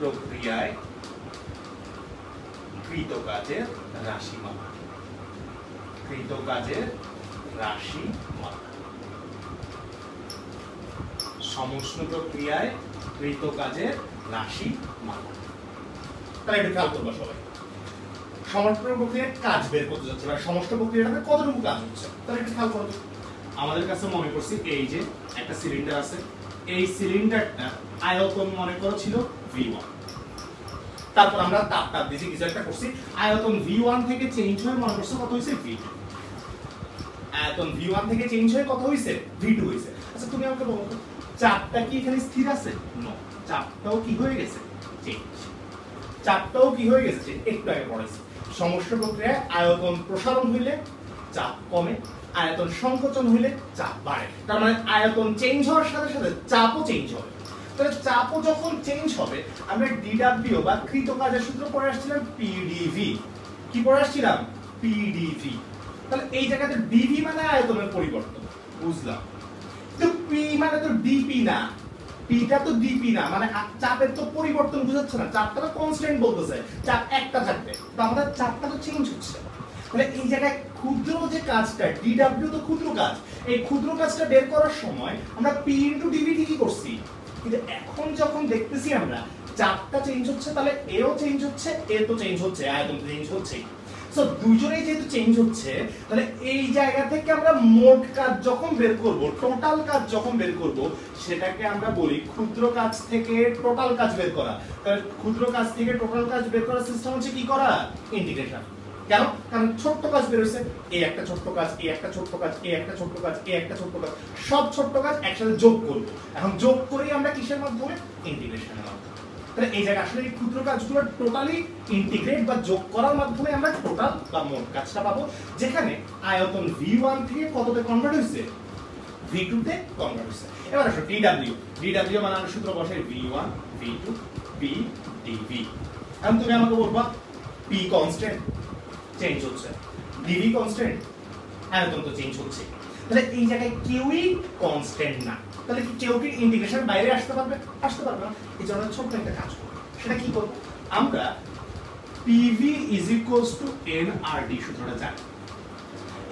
প্রক্রিয়ায় কৃত কাজের রাশি মাপা কৃত কাজের রাশি মাপা সমষ্ণ প্রক্রিয়ায় কৃত কাজের রাশি মাপা তাহলে এটা খেয়াল করব সবাই। সমষ্ণ প্রক্রিয়ায় কাজ বের করতে যাচ্ছে বা সমষ্ণ প্রক্রিয়াটাতে কতটুকু কাজ হচ্ছে, তাহলে একটু খেয়াল করো। আমাদের কাছে মনে করছি এই যে একটা সিলিন্ডার আছে এই সিলিন্ডারটা আয়তন মনে করো ছিল ভি ওয়ান তারপর আমরা তাপ তাপ দিয়েছি কিছু একটা করছি, আয়তন ভি ওয়ান থেকে চেঞ্জ হয়ে মনে করছ কত হয়েছে ভি টু আয়তন ভি ওয়ান থেকে চেঞ্জ হয়ে কত হয়েছে ভি টু হয়েছে আচ্ছা তুমি আমাকে বলো চাপটা কি এখানে স্থির আছে? নো চাপটাও কি হয়ে গেছে? চেঞ্জ চাপটাও কি হয়ে গেছে? একটু আগে পড়েছি। সমস্ত প্রক্রিয়ায় আয়তন প্রসারণ হইলে চাপ কমে আয়তন সংকোচন হইলে চাপ বাড়ে। তার মানে আয়তন চেঞ্জ হওয়ার সাথে সাথে চাপও চেঞ্জ হবে। তাহলে চাপও যখন চেঞ্জ হবে, আমরা ডিডাব্লিউ বা কৃত কাজের সূত্র পড়ে আসছিলাম পিডিভি কি পড়ে আসছিলাম? পিডিভি তাহলে এই জায়গাতে ডিভি মানে আয়তনের পরিবর্তন। বুঝলাম। তো পি মানে তো ডিপি না। পিটা তো ডিপি না। মানে চাপের তো পরিবর্তন বুঝাচ্ছে না। চাপটা তো কনস্ট্যান্ট বলতেছে। চাপ একটা থাকবে। তো আমাদের চাপটা তো চেঞ্জ হচ্ছে। তাহলে এই জায়গায় ক্ষুদ্র যে কাজটা ডিডব্লিউ তো ক্ষুদ্র কাজ, এই ক্ষুদ্র কাজটা বের করার সময় আমরা পি ইন্টু ডিভি ঠিকই করছি? কিন্তু এখন যখন দেখতেছি আমরা, চাপটা চেঞ্জ হচ্ছে, তাহলে এও চেঞ্জ হচ্ছে এ তো চেঞ্জ হচ্ছে, আয়তন চেঞ্জ হচ্ছে সো দুজনেই যেহেতু চেঞ্জ হচ্ছে, তাহলে এই জায়গা থেকে আমরা মোট কাজ যখন বের করব টোটাল কাজ যখন বের করব, সেটাকে আমরা বলি ক্ষুদ্র কাজ থেকে টোটাল কাজ বের করা। তাহলে ক্ষুদ্র কাজ থেকে টোটাল কাজ বের করার সিস্টেম হচ্ছে কি করা? ইন্টিগ্রেশন কেন? কারণ ছোট্ট কাজ বের হয়েছে এই একটা ছোট্ট কাজ এই একটা ছোট্ট কাজ এই একটা ছোট্ট কাজ এই একটা ছোট্ট কাজ। সব ছোট্ট কাজ একসাথে যোগ করব। এখন যোগ করেই আমরা কিসের মাধ্যমে? ইন্টিগ্রেশনের মাধ্যমে। তাহলে এই জায়গায় আসলে এই ক্ষুদ্র কাজগুলো টোটালি ইন্টিগ্রেট বা যোগ করার মাধ্যমে আমরা টোটাল বা মোট কাজটা পাবো, যেখানে আয়তন ভি ওয়ান থেকে কততে কনভার্ট হয়েছে ভি টু তে কনভার্ট হয়েছে এবার আসো ডিডাব্লিউ ডিডাব্লিউ মানে আমরা সূত্র বসাই V one V two P DV এখন তুমি আমাকে বলবা পি কনস্ট্যান্ট চেঞ্জ হচ্ছে। ডিভি কনস্ট্যান্ট আয়তন তো চেঞ্জ হচ্ছে। তাহলে এই জায়গায় কেউই কনস্ট্যান্ট না। তাহলে কি কেউ কি ইন্টিগ্রেশন বাইরে আসতে পারবে? আসতে পারবে না। এই জন্য ছোট্ট একটা কাজ করব। সেটা কি করব? আমরা PV is equals to N R D সূত্রটা জানি।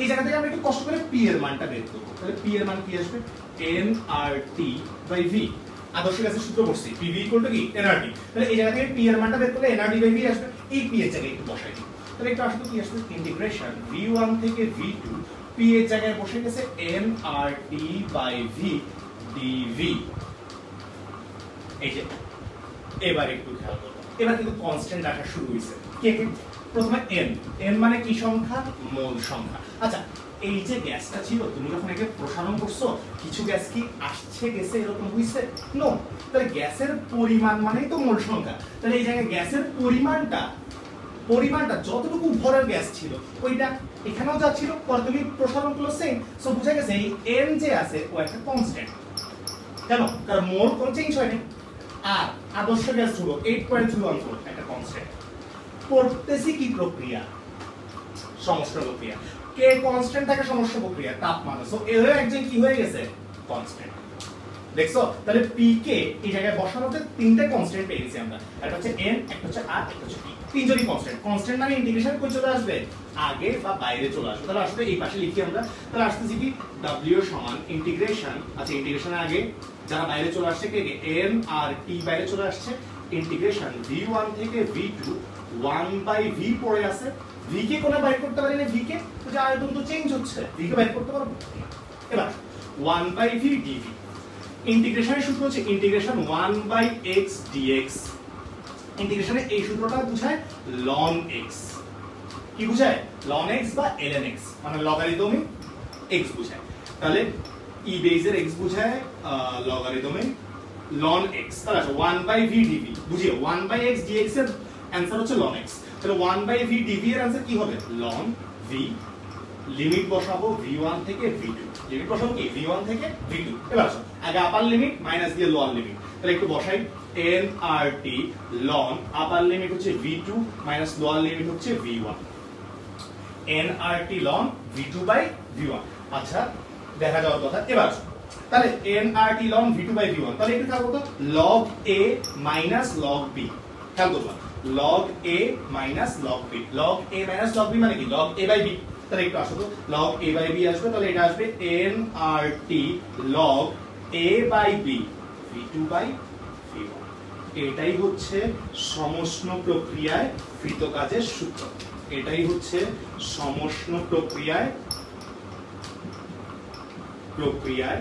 এই জায়গা থেকে আমরা একটু কষ্ট করে পি এর মানটা বের করব। তাহলে পি এর মান কি আসবে? N R T by V আদর্শ গাছের সূত্র বসছি পিভি ইকুয়াল টু কি? এনআরটি তাহলে এই জায়গা থেকে পি এর মানটা বের করলে এনআরটি বাই ভি আসবে। এই পি এর জায়গায় একটু বসাই দিই। তাহলে ইন্টিগ্রেশন ভি ওয়ান থেকে ভি টু পি এর জায়গায় বসে গেছে N R T by V DV এই যে, এবার একটু খেয়াল করব এবার কিন্তু কনস্ট্যান্ট আসা শুরু হয়েছে কে প্রথমে এন এন মানে কি সংখ্যা? মোল সংখ্যা। আচ্ছা এই যে গ্যাসটা ছিল, তুমি যখন একে প্রসারণ করছ, কিছু গ্যাস কি আসছে, গেছে, এরকম হইছে? নো তাহলে গ্যাসের পরিমাণ মানেই তো মোল সংখ্যা। তাহলে এই জায়গায় গ্যাসের পরিমাণটা পরিমাণটা, যতটুকু ভরের গ্যাস ছিল, ওইটা এখানেও যা ছিল পরে তুমি প্রসারণ করল সেম সো বুঝা গেছে এই এন যে আছে, ও একটা কনস্ট্যান্ট কেন? কারণ মোল কোনো চেঞ্জ হয়নি। আর আদর্শ গ্যাস হলো eight point three one four একটা কনস্ট্যান্ট করতেছি কি প্রক্রিয়া? সমস্ত প্রক্রিয়া। কে কনস্ট্যান্ট থাকে সমস্ত প্রক্রিয়া? তাপমাত্রা। সো এর একজন কি হয়ে গেছে? কনস্ট্যান্ট দেখছ? তাহলে পি কে এই জায়গায় বসানোতে তিনটে কনস্ট্যান্ট পেয়ে গেছি আমরা। একটা হচ্ছে এন একটা হচ্ছে আর একটা হচ্ছে পি তিনজনই কনস্ট্যান্ট কনস্ট্যান্ট মানে ইন্টিগ্রেশন কই চলে আসবে? আগে বা বাইরে চলে আসবে। তাহলে আসলে এই পাশে লিখি আমরা। তাহলে আসতেছি কি? ডব্লিউ সমান ইন্টিগ্রেশন আচ্ছা ইন্টিগ্রেশনের আগে যারা বাইরে চলে আসছে কে এন আর টি বাইরে চলে আসছে। ইন্টিগ্রেশন ভি ওয়ান থেকে V two one by V পড়ে আছে। ভি কে কোনো বাইর করতে পারি না? ভি কে তো যে আয়তন তো চেঞ্জ হচ্ছে। ভি কে বাইর করতে পারব? এবার ওয়ান বাই ভি ডিভি ইন্টিগ্রেশনের সূত্র হচ্ছে integration one by x dx. ইন্টিগ্রেশনে এই সূত্রটা বোঝায় লন এক্স কি বোঝায়? লন এক্স বা এলএন এক্স মানে লগারিদমিক এক্স বোঝায়। তাহলে ই বেজের এক্স বোঝায় লগারিদমিক লন এক্স তাহলে আসো ওয়ান বাই ভি ডিভি বুঝিয়ে ওয়ান বাই এক্স ডিএক্স এর অ্যান্সার হচ্ছে লন এক্স তাহলে ওয়ান বাই ভি ডিভি এর অ্যান্সার কি হবে? লন ভি লিমিট বসাবো ভি ওয়ান থেকে ভি টু লিমিট বসাবো কি? ভি ওয়ান থেকে ভি টু এবার আসো। আগে আপার লিমিট মাইনাস দিয়ে লোয়ার লিমিট তাহলে একটু বসাই। N R T ln upper limit হচ্ছে V two minus lower limit হচ্ছে V one N R T ln V two by V one আচ্ছা দেখা যাওয়ার কথা। এবার। তাহলে N R T ln V two by V তাহলে একটু খেয়াল করতো log A minus log B খেয়াল করবা। Log A minus log B log A minus log B মানে কি? লগ এ বাই বি তাহলে একটু আসো তো। লগ এ বাই বি আসবে, তাহলে এটা আসবে N R T log A by B V two by V one এটাই হচ্ছে সমষ্ণ প্রক্রিয়ায় কৃত কাজের সূত্র। এটাই হচ্ছে সমষ্ণ প্রক্রিয়ায় প্রক্রিয়ায়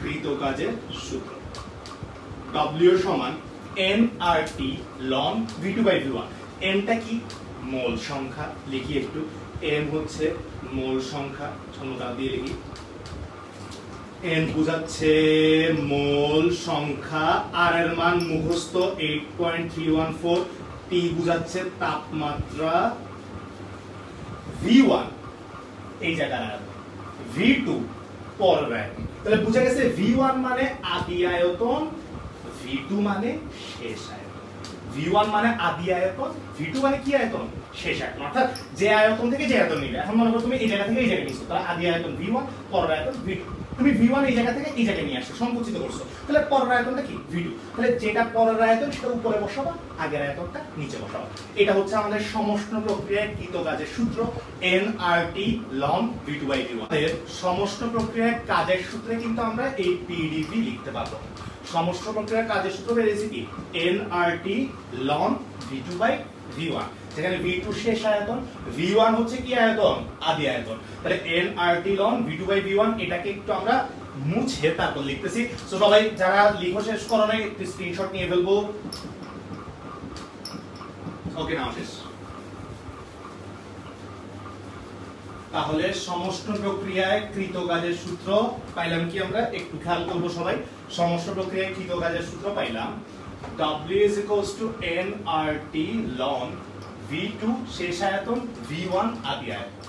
কৃত কাজের সূত্র। W সমান n R t ln v2 by v1 n টা কি? মোল সংখ্যা। লিখি একটু। N হচ্ছে মোল সংখ্যা, সমতা দিয়ে লিখি। N বোঝাচ্ছে মোল সংখ্যা আর এর মান মুখস্থ 8.314 t বোঝাচ্ছে তাপমাত্রা v1 এই জায়গায় v2 পরের আয়তন তাহলে বুঝা গেছে v1 মানে আদি আয়তন v2 মানে শেষ আয়তন। V1 মানে আদি আয়তন v2 মানে কি আয়তন? শেষ আয়তন। অর্থাৎ যে আয়তন থেকে যে আয়তন নিবে এখন মনে করো তুমি এই জায়গা থেকে এই জায়গায় নিচ্ছ তাহলে আদি আয়তন ভি ওয়ান পর আয়তন v2 তুমি v1 এই জায়গা থেকে এই জায়গায় নিয়ে আসছো, সংকুচিত করছ। তাহলে পরের আয়তনটা কি? v2 তাহলে যেটা পরের আয়তন সেটা উপরে বসাবা, আগের আয়তনটা নিচে বসাবা। এটা হচ্ছে আমাদের সমষ্ণ প্রক্রিয়ায় কৃত কাজের সূত্র N nRT ln v2 by v1 এর সমষ্ণ প্রক্রিয়ায় কাজের সূত্রে কিন্তু আমরা এই PdV লিখতে পারব। সমষ্ণ প্রক্রিয়ার কাজের সূত্র বেরিয়েছে কি? nRT ln v2 by v1 যেখানে ভি টু শেষ আয়তন ভি ওয়ান হচ্ছে কি আয়তন? আদি আয়তন। তাহলে N R T ln V two by V one এটাকে একটু আমরা মুছে তারপর লিখতেছি। তো সবাই যারা লিখো শেষ করো নাই, একটু স্ক্রিনশট নিয়ে ফেলব। ওকে নাও শেষ। তাহলে সমষ্ণ প্রক্রিয়ায় কৃত কাজের সূত্র পাইলাম কি আমরা? একটু খেয়াল করব সবাই। সমষ্ণ প্রক্রিয়ায় কৃত কাজের সূত্র পাইলাম। W is equals to nRT ln V2 শেষ আয়তন V1 আদি আয়তন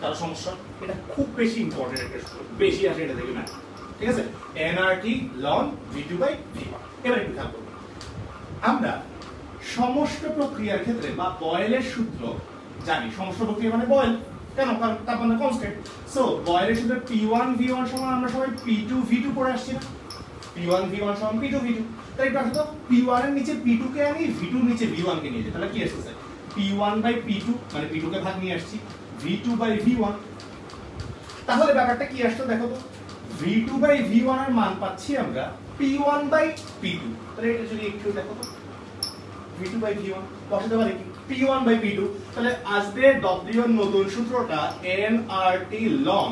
তার সমস্যা? এটা খুব বেশি ইম্পর্টেন্ট একটা সূত্র বেশি আসে এটা থেকে না। ঠিক আছে? nRT ln V2 by V1 এবার একটু খেয়াল আমরা সমস্ত প্রক্রিয়ার ক্ষেত্রে বা বয়েলের সূত্র জানি। সমস্ত প্রক্রিয়া মানে বয়েল। কেন? কারণ তাপমাত্রা কনস্ট্যান্ট সো বয়েলের সূত্রে P1 V1 সমান আমরা সবাই P2 V2 পড়ে আসছি না। P1 V1 সমান P2 V2 তাই এটা তো P1 এর নিচে P2 কে আমি V2 এর নিচে V1 কে নিয়ে যাই। তাহলে কি আসছে P1 বাই P2 মানে P2 কে ভাগ নিয়ে আসছি। V2 বাই V1 তাহলে ব্যাপারটা কি আসতো দেখো তো? ভি টু বাই V1 এর মান পাচ্ছি আমরা P one by P two তাহলে এটা যদি একটু দেখো তো। ভি টু বাই V1 বসাতে পারি P one by P two তাহলে আসবে এর নতুন সূত্রটা nRT ln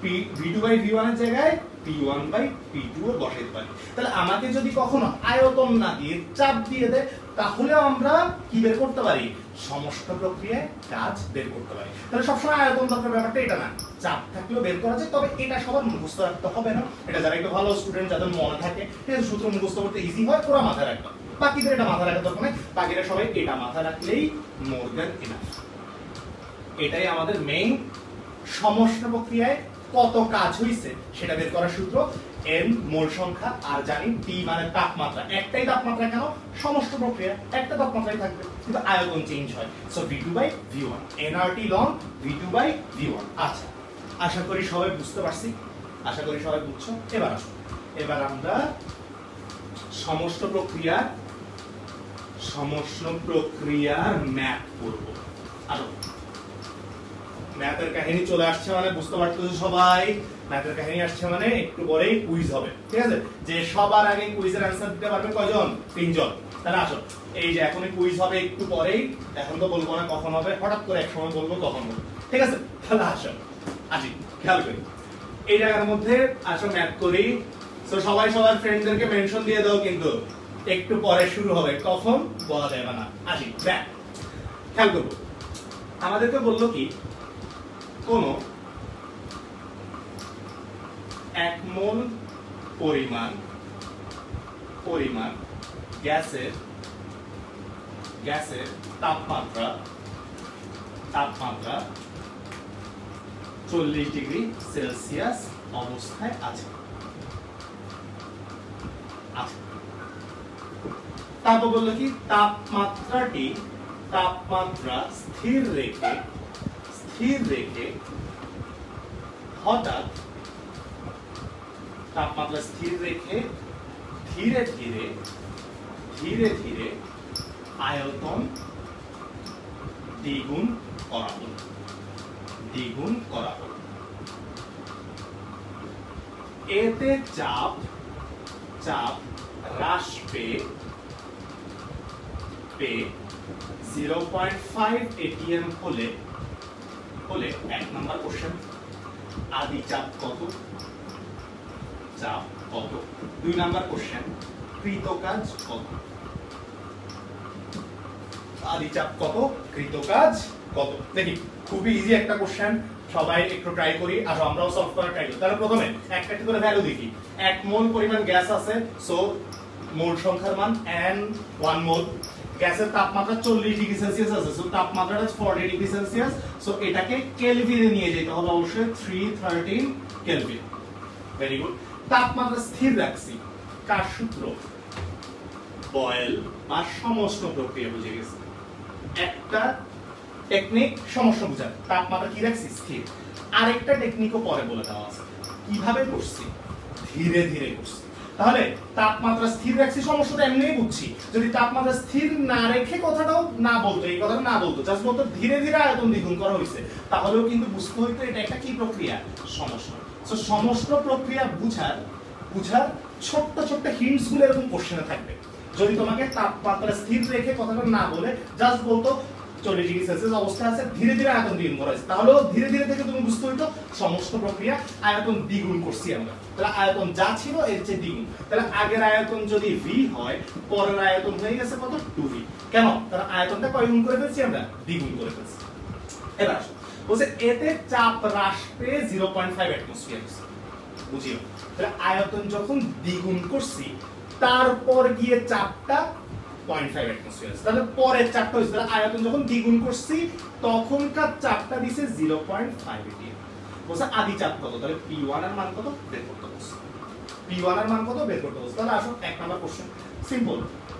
P V2 by V1 এর জায়গায় P one by P two এর বসাইতে পারি। তাহলে আমাকে যদি কখনো আয়তন না দিয়ে চাপ দিয়ে দেয় তাহলে আমরা কি বের করতে পারি? সমস্ত প্রক্রিয়ায় কাজ বের করতে পারি। তাহলে সবসময় আয়তন দরকার ব্যাপারটা এটা না। চাপ থাকলেও বের করা যায়, তবে এটা সবার মুখস্থ রাখতে হবে না। এটা যারা একটু ভালো স্টুডেন্ট যাদের মনে থাকে সূত্র মুখস্থ করতে ইজি হয়, ওরা মাথায় রাখবে। বাকিদের এটা মাথায় রাখার দরকার নেই। বাকিরা সবাই এটা মাথায় রাখলেই মোর দেন এনাফ এটাই আমাদের মেইন সমষ্ণ প্রক্রিয়ায় কত কাজ হইছে, সেটা বের করার সূত্র। এন মোল সংখ্যা, আর জানি টি মানে তাপমাত্রা। একটাই তাপমাত্রা কেন? সমস্ত প্রক্রিয়া একটা তাপমাত্রাই থাকবে, কিন্তু আয়তন চেঞ্জ হয়। So V two by V one NRT ln V two by V one আচ্ছা আশা করি সবাই বুঝতে পারছি। আশা করি সবাই বুঝছ। এবার আসো। এবার আমরা সমস্ত প্রক্রিয়া, সমস্ত প্রক্রিয়ার ম্যাপ করব। আরও ম্যাথের কাহিনী চলে আসছে মানে বুঝতে পারতেছো সবাই। ম্যাথের কাহিনী আসছে মানে একটু পরেই কুইজ হবে, ঠিক আছে? যে সবার আগে কুইজের অ্যান্সার দিতে পারবে কয়জন? তিনজন। তাহলে আসো, এই যে এখনই কুইজ হবে একটু পরেই, এখন তো বলব না কখন হবে, হঠাৎ করে এক সময় বলব কখন হবে ঠিক আছে? তাহলে আসো, আসি, খেয়াল করি। এই জায়গার মধ্যে আসো ম্যাথ করি। তো সবাই সবার ফ্রেন্ডদেরকে মেনশন দিয়ে দাও কিন্তু, একটু পরে শুরু হবে, কখন? বলা যাবে না। আসি দেখ খেয়াল করব। আমাদেরকে বলল কি কোন এক মোল পরিমাণ পরিমাণ গ্যাসের গ্যাসের তাপমাত্রা তাপমাত্রা চল্লিশ ডিগ্রি সেলসিয়াস অবস্থায় আছে। তারপর বলল কি? তাপমাত্রাটি তাপমাত্রা স্থির রেখে স্থির রেখে হঠাৎ তাপমাত্রা স্থির রেখে ধীরে ধীরে ধীরে ধীরে আয়তন দ্বিগুণ করা হলো দ্বিগুণ করা হলো এতে চাপ চাপ হ্রাস পেয়ে পেয়ে জিরো পয়েন্ট ফাইভ এটিএম হলে হলে এক নাম্বার কোশ্চেন আদি চাপ কত? চাপ কত? দুই নাম্বার কোশ্চেন কৃত কাজ কত? আদি চাপ কত? কৃত কাজ কত? দেখি, খুবই ইজি একটা কোশ্চেন সবাই একটু ট্রাই করি। আর আমরাও সলভ করার ট্রাই করি। তাহলে প্রথমে একটা করে ভ্যালু দেখি। এক মোল পরিমাণ গ্যাস আছে সো মোল সংখ্যার মান n 1 মোল। গ্যাসের তাপমাত্রা 40 ডিগ্রি সেলসিয়াস আছে সো তাপমাত্রাটা 40 ডিগ্রি সেলসিয়াস সো এটাকে কেলভিনে নিয়ে যেতে হবে অবশ্যই 313 কেলভিন ভেরি গুড তাপমাত্রা স্থির রাখছি। কার সূত্র? বয়েল বা সমস্ত প্রক্রিয়া বুঝে গেছে। একটা টেকনিক সমস্যা বুঝার তাপমাত্রা কি রাখছি? স্থির। আরেকটা টেকনিকও পরে বলে দেওয়া আছে। কীভাবে করছি? ধীরে ধীরে করছি। তাহলে তাপমাত্রা স্থির রাখছি সমস্যাটা এমনিই বুঝছি। যদি তাপমাত্রা স্থির না রেখে কথাটাও না বলতো, এই কথাটা না বলতো জাস্ট বলতো, ধীরে ধীরে আয়তন দ্বিগুণ করা হয়েছে, তাহলেও কিন্তু বুঝতে হইতো এটা একটা কি প্রক্রিয়া? সমস্যা। সো সমস্ত প্রক্রিয়া বুঝার বুঝার ছোট্ট ছোট্ট হিন্টসগুলো এরকম কোশ্চেনে থাকবে। যদি তোমাকে তাপমাত্রা স্থির রেখে কথাটা না বলে জাস্ট বলতো চল্লিশ ডিগ্রি সেলসিয়াস অবস্থা আছে, ধীরে ধীরে আয়তন দ্বিগুণ করা হয়েছে। তাহলেও ধীরে ধীরে থেকে তুমি বুঝতে হইতো সমস্ত প্রক্রিয়া আয়তন দ্বিগুণ করছি আমরা। তাহলে আয়তন যা ছিল, এর চেয়ে দ্বিগুণ। তাহলে আগের আয়তন যদি ভি হয়, পরের আয়তন হয়ে গেছে কত? টু ভি কেন? তাহলে আয়তনটা কয় গুণ করে ফেলছি আমরা? দ্বিগুণ করে ফেলছি। এবার বলছে, এতে চাপ হ্রাস পেয়ে জিরো পয়েন্ট ফাইভ অ্যাটমসফিয়ার বুঝিও? তাহলে আয়তন যখন দ্বিগুণ করছি, তারপর গিয়ে চাপটা পয়েন্ট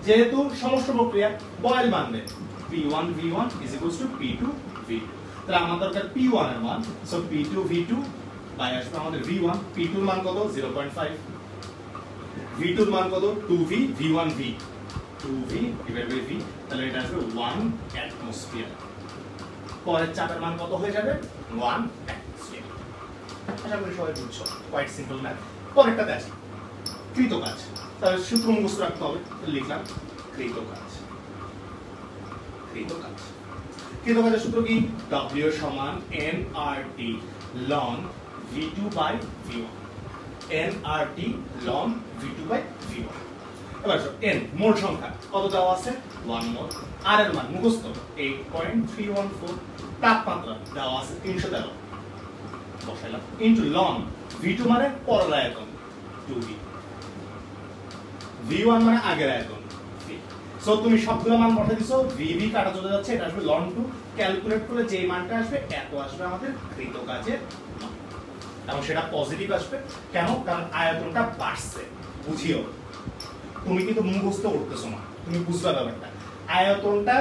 যেহেতু সমস্ত প্রক্রিয়া বয়েল মানবে P one V one is equals to P two V two তাহলে আমার দরকার পি ওয়ানের মান। So P two V two by আসবে আমাদের ভি ওয়ান পি টুর মান কত? জিরো পয়েন্ট ফাইভ ভি টুর মান কত? Two V V one V two V divide by V তাহলে এটা আসবে ওয়ান অ্যাটমসফিয়ার পরের চাপের মান কত হয়ে যাবে? ওয়ান অ্যাটমসফিয়ার আশা করি সবাই বুঝছ কোয়াইট সিম্পল ম্যাথ পরেরটাতে আসি কৃত কাজ তাহলে সূত্র মুখস্থ রাখতে হবে লিখলাম কৃত কাজ কৃত কাজ কৃত কাজের সূত্র কি? W সমান N R T ln V two by V one N এবার মোল সংখ্যা, কত দেওয়া আছে? ওয়ান মোল আর এর মান মুখস্থ eight point three one four তাপমাত্রা দেওয়া আছে তিনশো তেরো। বসাইলাম ইন্টু লন ভি টু মানে পরের আয়তন টু ভি ভি ওয়ান মানে আগের আয়তন সো তুমি সবগুলো মান বসাই দিছো ভিভি কাটা চলে যাচ্ছে, এটা আসবে লন টু ক্যালকুলেট করলে যে মানটা আসবে, এত আসবে আমাদের কৃত কাজের এবং সেটা পজিটিভ আসবে। কেন? কারণ আয়তনটা বাড়ছে, বুঝিও। তুমি কিন্তু মুখস্থ করতেছো না। তুমি বুঝবা ব্যাপারটা। আয়তনটা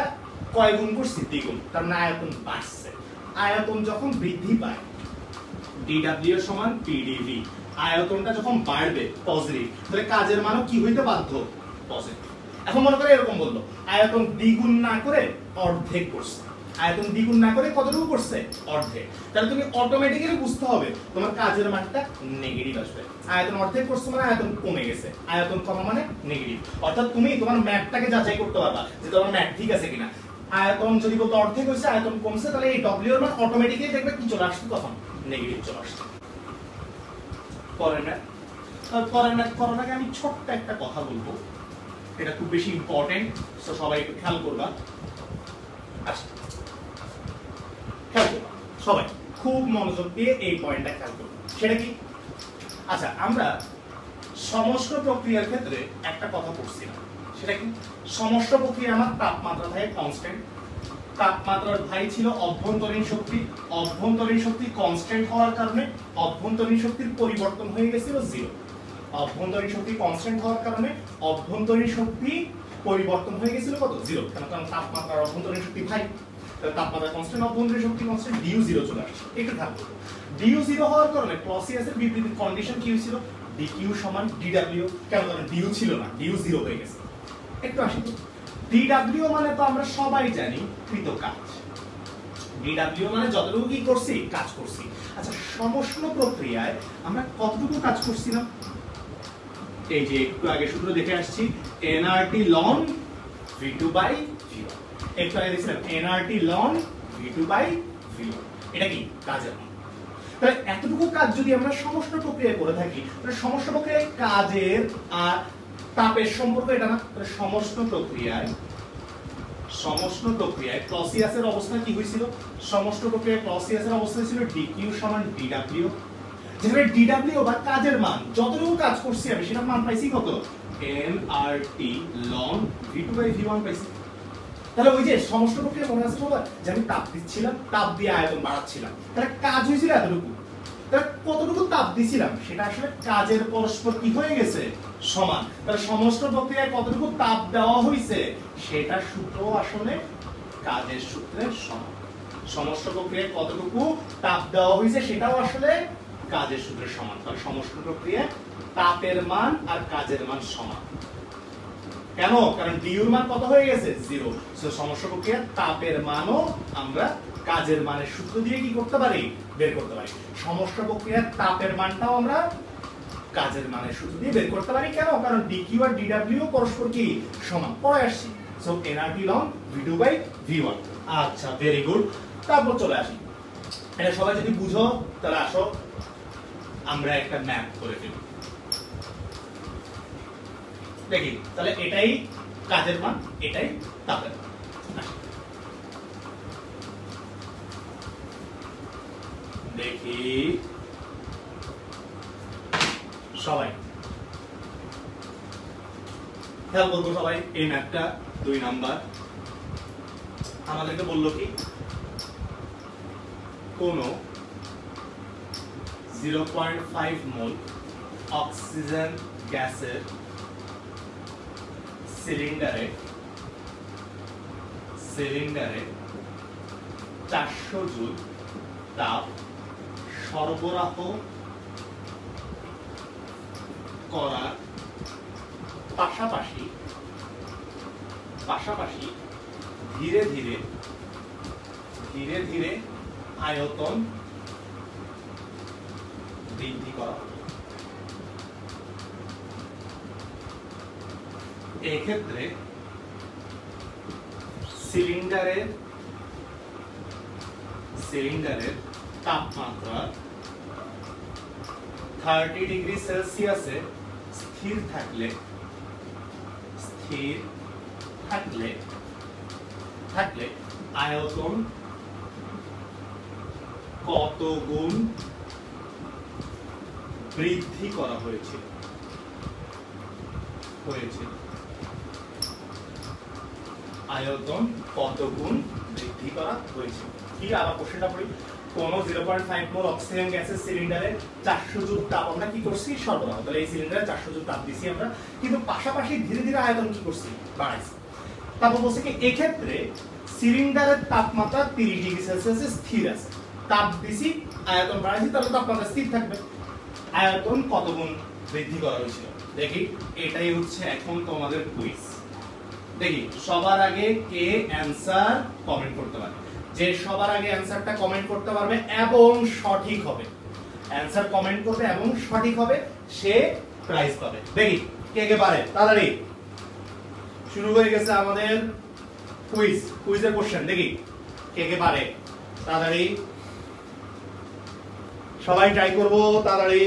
কয় গুণ করছি? দ্বিগুণ তার মানে আয়তন বাড়ছে। আয়তন যখন বৃদ্ধি পায় ডিডব্লিউ সমান পিডিভি আয়তনটা যখন বাড়বে পজিটিভ তাহলে কাজের মানও কি হইতে বাধ্য? পজিটিভ এখন মনে করে এরকম বলল, আয়তন দ্বিগুণ না করে অর্ধেক করছে। আয়তন দ্বিগুণ না করে কতটুকু করছে? অর্ধেক। তাহলে তুমি অটোমেটিক্যালি বুঝতে হবে তোমার কাজের মানটা নেগেটিভ আসবে। আয়তন অর্ধেক করছে মানে আয়তন কমে গেছে। আয়তন কমা মানে নেগেটিভ অর্থাৎ তুমি তোমার ম্যাথটাকে যাচাই করতে পারবা যে তোমার ম্যাথ ঠিক আছে কিনা। আয়তন যদি বলতো অর্ধেক হয়েছে, আয়তন কমছে, তাহলে এই ডব্লিউ মান অটোমেটিক্যালি দেখবে কি চলে আসছে তখন? নেগেটিভ চলে আসছে। পরের ম্যাথ পরের ম্যাথ আগে আমি ছোট্ট একটা কথা বলব। এটা খুব বেশি ইম্পর্টেন্ট সবাই একটু খেয়াল করবা। আচ্ছা সবাই খুব মনোযোগ দিয়ে এই পয়েন্টটা খেয়াল করবা সেটা কি? আচ্ছা আমরা সমস্ত প্রক্রিয়ার ক্ষেত্রে একটা কথা পড়ছিলাম সেটা কি? সমস্ত প্রক্রিয়া আমার তাপমাত্রা থাকে কনস্ট্যান্ট তাপমাত্রার ভাই ছিল অভ্যন্তরীণ শক্তি। অভ্যন্তরীণ শক্তি কনস্ট্যান্ট হওয়ার কারণে অভ্যন্তরীণ শক্তির পরিবর্তন হয়ে গেছিল জিরো অভ্যন্তরীণ শক্তি কনস্ট্যান্ট হওয়ার কারণে অভ্যন্তরীণ শক্তি পরিবর্তন হয়ে গেছিল কত? জিরো কেন? কারণ তাপমাত্রার অভ্যন্তরীণ শক্তি ভাই তাপমাত্রা কনস্ট্যান্ট অভ্যন্তরীণ শক্তি কনস্ট্যান্ট ডিউ জিরো চলে আসছে খেয়াল করব ডিউ জিরো হওয়ার কারণে ক্লসিয়াসের বিপরীত কন্ডিশন কি হয়েছিল? ডিকিউ সমান ডিডব্লিউ কেন কারণ ডিউ ছিল না ডিউ জিরো হয়ে গেছে। একটু আসি ডিডব্লিউ মানে তো আমরা সবাই জানি কৃত কাজ ডিডব্লিউ মানে যতটুকু কি করছি? কাজ করছি। আচ্ছা সমষ্ণ প্রক্রিয়ায় আমরা কতটুকু কাজ করছিলাম? এই যে একটু আগে সূত্র দেখে আসছি N R T ln V two by এতটুকু কাজ যদি আমরা সমষ্ণ প্রক্রিয়ায় করে থাকি, তাহলে সমষ্ণ প্রক্রিয়ায় কাজের আর তাপের সম্পর্ক এটা না। তাহলে সমষ্ণ প্রক্রিয়ায় সমষ্ণ প্রক্রিয়ায় ক্লসিয়াসের অবস্থা কি হয়েছিল? সমষ্ণ প্রক্রিয়ায় ক্লসিয়াসের অবস্থা ছিল ডিকিউ সমান ডিডব্লিউ যেখানে ডিডব্লিউ বা কাজের মান, যতটুকু কাজ করছি আমি, সেটার মান পাইছি কত? N R T ln V two by V one পাইছি। তাহলে ওই যে সমস্ত প্রক্রিয়া মনে আছে সবার যে আমি তাপ দিচ্ছিলাম, তাপ দিয়ে আয়তন বাড়াচ্ছিলাম। তাহলে কাজ হয়েছিল এতটুকু। তাহলে কতটুকু তাপ দিছিলাম? সেটা আসলে কাজের পরস্পর কি হয়ে গেছে? সমান। তাহলে সমস্ত প্রক্রিয়ায় কতটুকু তাপ দেওয়া হয়েছে? সেটা সূত্র আসলে কাজের সূত্রে সমান। সমস্ত প্রক্রিয়ায় কতটুকু তাপ দেওয়া হয়েছে, সেটাও আসলে কাজের সূত্রের সমান। তাহলে সমস্ত প্রক্রিয়ায় তাপের মান আর কাজের মান সমান। কেন? কারণ ডিউর মান কত হয়ে গেছে? জিরো। সমস্যা প্রক্রিয়া, তাপের মানও আমরা কাজের মানের সূত্র দিয়ে কি করতে পারি? বের করতে পারি। সমস্যা প্রক্রিয়ার তাপের মানটাও আমরা কাজের মানের সূত্র দিয়ে বের করতে পারি। কেন? কারণ ডিকিউ আর ডিডব্লিউ পরস্পর কি? সমান। পরে আসছি। So N R T long V two by V one আচ্ছা ভেরি গুড তারপর চলে আসি। এটা সবাই যদি বুঝো, তাহলে আসো, আমরা একটা ম্যাপ করে ফেলি। দেখি তাহলে এটাই কাজের মান, এটাই তাপের মান। দেখি। সবাই। খেয়াল করব সবাই, এই ম্যাপটা দুই নাম্বার। আমাদেরকে বলল কি, কোন zero point five mole oxygen গ্যাসের সিলিন্ডারে সিলিন্ডারে চারশো জুল তাপ সরবরাহ করার পাশাপাশি পাশাপাশি ধীরে ধীরে ধীরে ধীরে আয়তন বৃদ্ধি করা হবে এক্ষেত্রে সিলিন্ডারের সিলিন্ডারের তাপমাত্রা থার্টি ডিগ্রি সেলসিয়াসে স্থির থাকলে স্থির থাকলে থাকলে আয়তন কত গুণ বৃদ্ধি করা হয়েছে? হয়েছে। আয়তন কত গুণ বৃদ্ধি করা হয়েছে? কি আবার কোশ্চেনটা পড়ি? কোন 0.5 মোল অক্সিজেন গ্যাসের সিলিন্ডারে 400 জুল তাপ আমরা কি করছি? সরবরাহ। তাহলে এই সিলিন্ডারে 400 জুল তাপ দিছি আমরা। কিন্তু পাশাপাশি ধীরে ধীরে আয়তন কি করছি? বাড়াইছি। তারপর বলছে কি, এক্ষেত্রে সিলিন্ডারের তাপমাত্রা 30 ডিগ্রি সেলসিয়াসে স্থির আছে। তাপ দিছি, আয়তন বাড়াইছি, তাহলে তাপমাত্রা স্থির থাকবে। আয়তন কত গুণ বৃদ্ধি করা হয়েছিল? দেখি, এটাই হচ্ছে এখন তোমাদের কুইজ দেখি, সবার আগে কে অ্যানসার কমেন্ট করতে যে সবার আগে অ্যানসারটা কমেন্ট করতে পারবে এবং সঠিক হবে। অ্যানসার কমেন্ট করবে এবং সঠিক হবে, সে প্রাইজ পাবে। দেখি, কে কে পারে? তাড়াতাড়ি। শুরু হয়ে গেছে আমাদের কুইজ কুইজের কোশ্চেন দেখি, কে কে পারে? তাড়াতাড়ি। সবাই ট্রাই করব, তাড়াতাড়ি।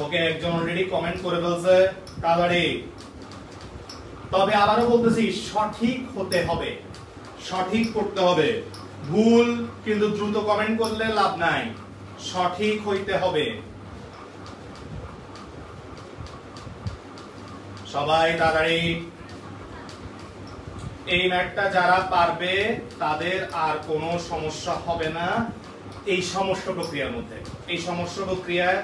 ওকে, একজন অলরেডি কমেন্ট করে ফেলছে তাড়াতাড়ি তবে আবারও বলতেছি, সঠিক হতে হবে। সঠিক করতে হবে। ভুল, কিন্তু দ্রুত কমেন্ট করলে লাভ নাই। সঠিক হইতে হবে। সবাই তাড়াতাড়ি। এই ম্যাথটা যারা পারবে, তাদের আর কোনো সমস্যা হবে না। এই সমস্ত প্রক্রিয়ার মধ্যে। এই সমস্ত প্রক্রিয়ায়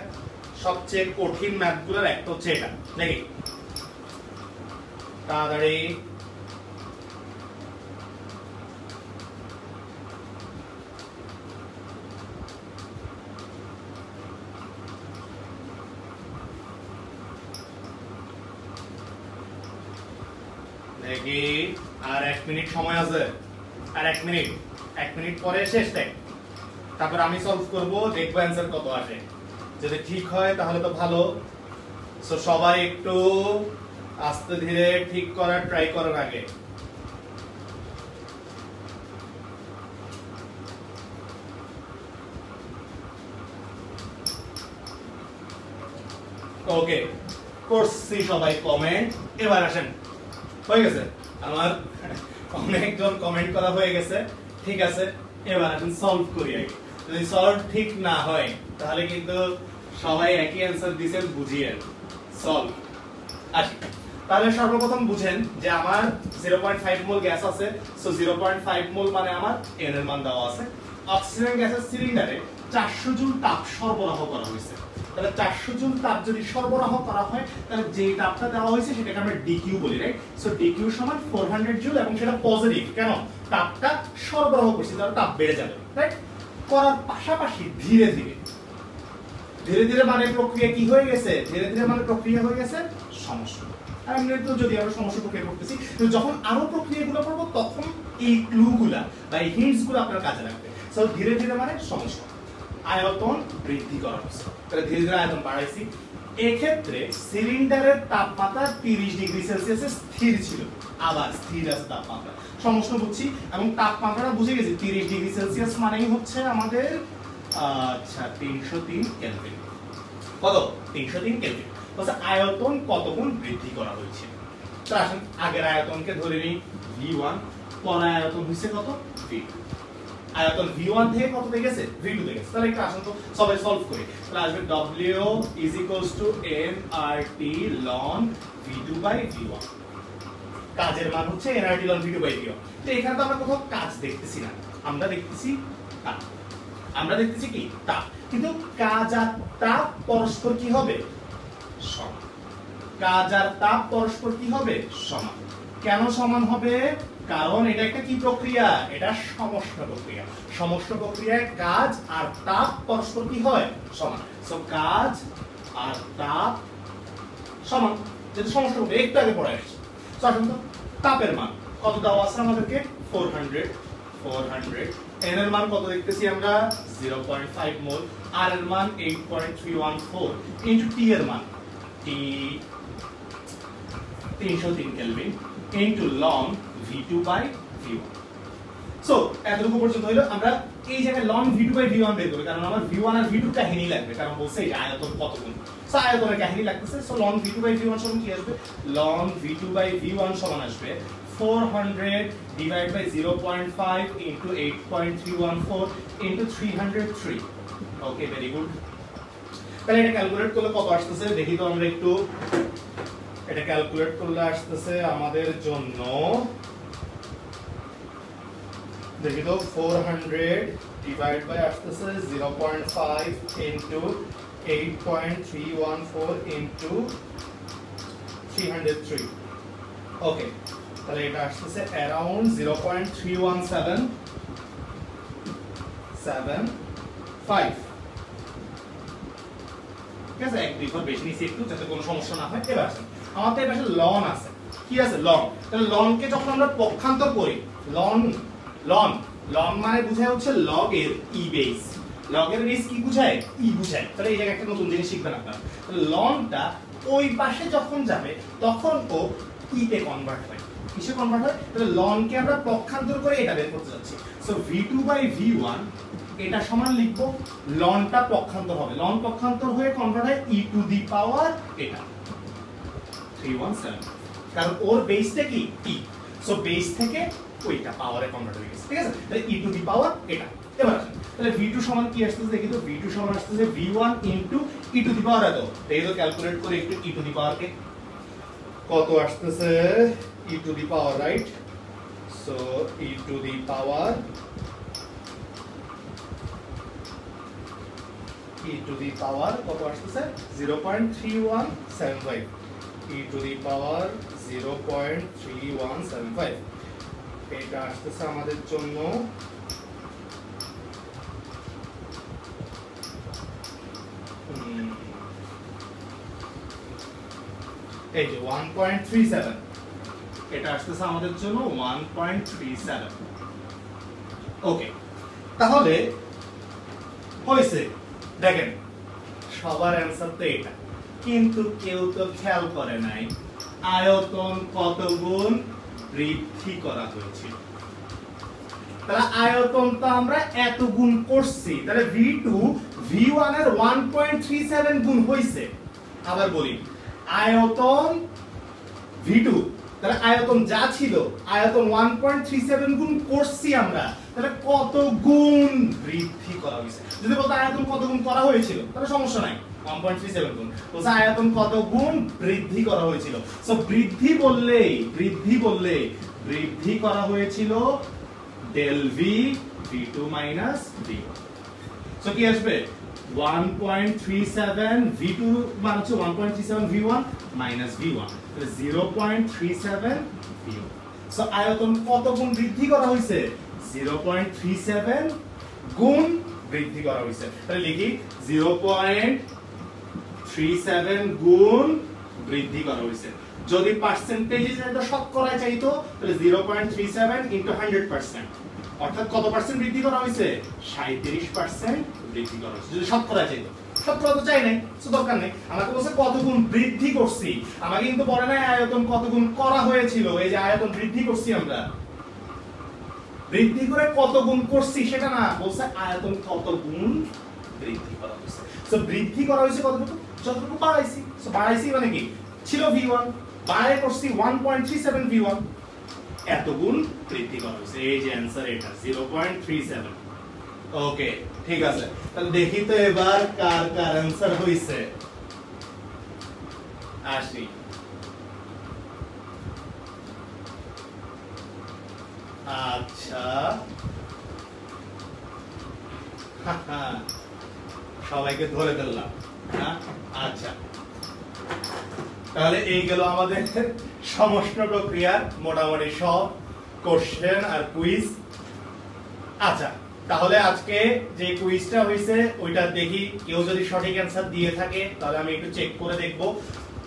সবচেয়ে কঠিন ম্যাথগুলোর একটা হচ্ছে এটা দেখি তাড়াতাড়ি। দেখি, আর এক মিনিট সময় আছে। আর এক মিনিট এক মিনিট পরে শেষ টাইম তারপর আমি সলভ করব, দেখব অ্যান্সার কত আসে। যদি ঠিক হয়, তাহলে তো ভালো। সো সবাই একটু আস্তে ধীরে ঠিক করার ট্রাই করার আগে। ওকে করছি সবাই কমেন্ট এবার আসেন। হয়ে গেছে? আমার অনেকজন কমেন্ট করা হয়ে গেছে। ঠিক আছে, এবার আসেন সলভ করি আগে। যদি সলভ ঠিক না হয়, তাহলে কিন্তু সবাই একই অ্যান্সার দিছেন বুঝিয়ে সলভ আসি। তাহলে সর্বপ্রথম বুঝেন যে আমার 0.5 মোল গ্যাস আছে সো 0.5 মোল মানে আমার এন এর মান দেওয়া আছে। অক্সিজেন গ্যাসের সিলিন্ডারে 400 জুল তাপ সরবরাহ করা হয়েছে। তাহলে 400 জুল তাপ যদি সরবরাহ করা হয়, তাহলে যে তাপটা দেওয়া হয়েছে সেটাকে আমরা ডিকিউ বলি রাইট সো ডিকিউ সমান 400 জুল এবং সেটা পজিটিভ কেন? তাপটা সরবরাহ করছে, তাহলে তাপ বেড়ে যাবে রাইট করার পাশাপাশি ধীরে ধীরে ধীরে ধীরে মানে প্রক্রিয়া কি হয়ে গেছে? ধীরে ধীরে মানে প্রক্রিয়া হয়ে গেছে সমস্যা। আর তো যদি আমরা সমস্যা প্রক্রিয়া করতেছি, তো যখন আরও প্রক্রিয়াগুলো করব, তখন এই ক্লুগুলা বা এই হিন্টসগুলো আপনার কাজে লাগবে। সো ধীরে ধীরে মানে সমস্যা। আয়তন বৃদ্ধি করা হচ্ছে। তাহলে ধীরে ধীরে আয়তন বাড়াইছি। এক্ষেত্রে সিলিন্ডারের তাপমাত্রা 30 ডিগ্রি সেলসিয়াসে স্থির ছিল। আবার স্থির আছে তাপমাত্রা। সমস্যা বুঝছি? এবং তাপমাত্রাটা বুঝে গেছি। 30 ডিগ্রি সেলসিয়াস মানেই হচ্ছে আমাদের আচ্ছা 303 কেলভিন। কত? 303 কেলভিন। বলছে আয়তন কত গুণ বৃদ্ধি করা হয়েছে? তো আসুন, আগের আয়তনকে ধরে নিই। V1 পরে আয়তন হইছে কত? V2 আয়তন V1 থেকে কত গেছে? V2 থেকে গেছে। তাহলে একটু আসুন তো সবাই সলভ করি। তাহলে আসবে W is equals to nRT ln V2 by V1 কাজের মান হচ্ছে nRT ln V2 by V1 তো এখানে তো আমরা কোথাও কাজ দেখতেছি না। আমরা দেখতেছি তাপ আমরা দেখতেছি কি? তাপ। কিন্তু কাজ আর তাপ পরস্পর কি হবে? সমান। কাজ আর তাপ পরস্পর কি হবে? সমান। কেন সমান হবে? কারণ এটা একটা কি প্রক্রিয়া? এটা সমষ্ণ প্রক্রিয়া। সমষ্ণ প্রক্রিয়ায় কাজ আর তাপ পরস্পর কি হয়? সমান। সো কাজ আর তাপ সমান। যেহেতু সমষ্ণ প্রক্রিয়া, একটু আগে পড়ে আসছে। তো, তাপের মান। কত দেওয়া আছে আমাদেরকে? Four hundred four hundred N এর মান কত দেখতেছি আমরা? Zero point five mole. আর এর মান eight point three one four into T এর মান। টি তিনশো তিন kelvin into long V two by V one so এতটুকু পর্যন্ত হইল। আমরা এই জায়গায় long V two by V one বের করি কারণ আমার ভি ওয়ান আর ভি টু কাহিনী লাগবে। কারণ বলছে এই আয়তন কত গুণ? সো আয়তনের কাহিনী লাগতেছে। So long V by V সমান কি আসবে? লং ভি বাই ভি সমান আসবে 400 divided by 0.5 into 8.314 into 303 okay, very good. তাহলে এটা ক্যালকুলেট করলে কত আসতেছে? দেখি তো আমরা একটু। এটা ক্যালকুলেট করলে আসতেছে আমাদের জন্য। দেখি তো 400 ডিভাইড বাই আসতেছে 0.5 ইনটু 8.314 ইনটু 303 ওকে তাহলে এটা আসতেছে অ্যারাউন্ড 0.317 7 5 ঠিক আছে? এক, দুই ঘর বেশি নিচে একটু, যাতে কোনো সমস্যা না হয়। এবার আসেন। আমাদের এই পাশে লন আছে। কি আছে? লন তাহলে লনকে যখন আমরা পক্ষান্তর করি লন লন লন মানে বোঝায় হচ্ছে লগ এর ই বেস লগ এর বেস কি বুঝায়? ই বুঝায়। তাহলে এই জায়গায় একটা নতুন জিনিস শিখবেন আপনারা। লনটা ওই পাশে যখন যাবে, তখন ও ইতে কনভার্ট হয়। কিসে কনভার্ট হয়? তাহলে লনকে আমরা পক্ষান্তর করে এটা বের করতে যাচ্ছি। সো v2 বাই v1 এটা সমান লিখব লনটা পক্ষান্তর হবে। লন পক্ষান্তর হয়ে কনভার্ট হয় ই টু দি পাওয়ার এটা। 317 কারণ ওর বেসটা কি? ই সো বেস থেকে ওইটা পাওয়ারে কনভার্ট হয়ে গেছে ঠিক আছে? তাহলে ই টু দি পাওয়ার এটা। এবার তাহলে v2 সমান কি আসতেছে? দেখি তো v2 সমান আসতেছে v1 into E to the power এত। এই তো ক্যালকুলেট করে একটু ই টু দি পাওয়ার কে। কত আসতেছে? E to the power right so e to the power e to the power কত আসতেছে? 0.3175 e to the power 0.3175 এটা আসতেছে আমাদের জন্য। এই যে 1.37 এটা আসতেছে আমাদের জন্য 1.37 ওকে তাহলে হয়েছে। দেখেন, সবার অ্যান্সার তো এটা। কিন্তু কেউ তো খেয়াল করে নাই। আয়তন কত গুণ? বৃদ্ধি করা হয়েছিল তাহলে আয়তন তো আমরা এত গুণ করছি। তাহলে ভি টু ভি ওয়ানের ওয়ান পয়েন্ট থ্রি সেভেন গুণ হয়েছে আবার বলি, আয়তন ভি টু তাহলে আয়তন যা ছিল, আয়তন ওয়ান পয়েন্ট থ্রি সেভেন গুণ করছি আমরা। তাহলে কত গুণ বৃদ্ধি করা হয়েছে? যদি বলতো আয়তন কত গুণ করা হয়েছিল, তাহলে সমস্যা নাই। ওয়ান পয়েন্ট থ্রি সেভেন গুণ। বলছে আয়তন কত গুণ বৃদ্ধি করা হয়েছিল? সো বৃদ্ধি বললেই, বৃদ্ধি বললে বৃদ্ধি করা হয়েছিল del V V two minus V so কি আসবে? 1.37 v2 মানে হচ্ছে 1.37 v1 মাইনাস v1 তাহলে 0.37 v1 সো আয়তন কত গুণ বৃদ্ধি করা হয়েছে? 0.37 গুণ বৃদ্ধি করা হয়েছে। তাহলে লিখি 0.37 গুণ বৃদ্ধি করা হয়েছে। যদি পার্সেন্টেজে চাইতো শতকরায় চাইতো তাহলে 0.37 ইনটু 100% অর্থাৎ কত পার্সেন্ট বৃদ্ধি করা হয়েছে? 37% বৃদ্ধি করা যদি চাইতো তো। চাই নাই, তো দরকার নেই। আমাকে বলছে কত গুণ বৃদ্ধি করছি। আমাকে কিন্তু বলে নাই আয়তন কত গুণ করা হয়েছিল। এই যে আয়তন বৃদ্ধি করছি আমরা। বৃদ্ধি করে কত গুণ করছি সেটা না, বলছে আয়তন কত গুণ বৃদ্ধি করা হয়েছে। সো বৃদ্ধি করা হয়েছে কতটুকু? যতটুকু বাড়াইছি, সো বাড়াইছি মানে কি? ছিল v1 বাড়াই করছি 1.37 v1 এত গুণ বৃদ্ধি করা এই যে অ্যান্সার এটা 0.37 ওকে ঠিক আছে। তাহলে দেখি তো এবার কার কার অ্যান্সার হইছে। আসি। আচ্ছা। সবাইকে ধরে ফেললাম। আচ্ছা। তাহলে এই গেল আমাদের মোটামুটি সব কোশ্চেন আর কুইজ আচ্ছা তাহলে আজকে যে কুইজটা হয়েছে ওইটা দেখি কেউ যদি সঠিক অ্যান্সার দিয়ে থাকে, তাহলে আমি একটু চেক করে দেখব।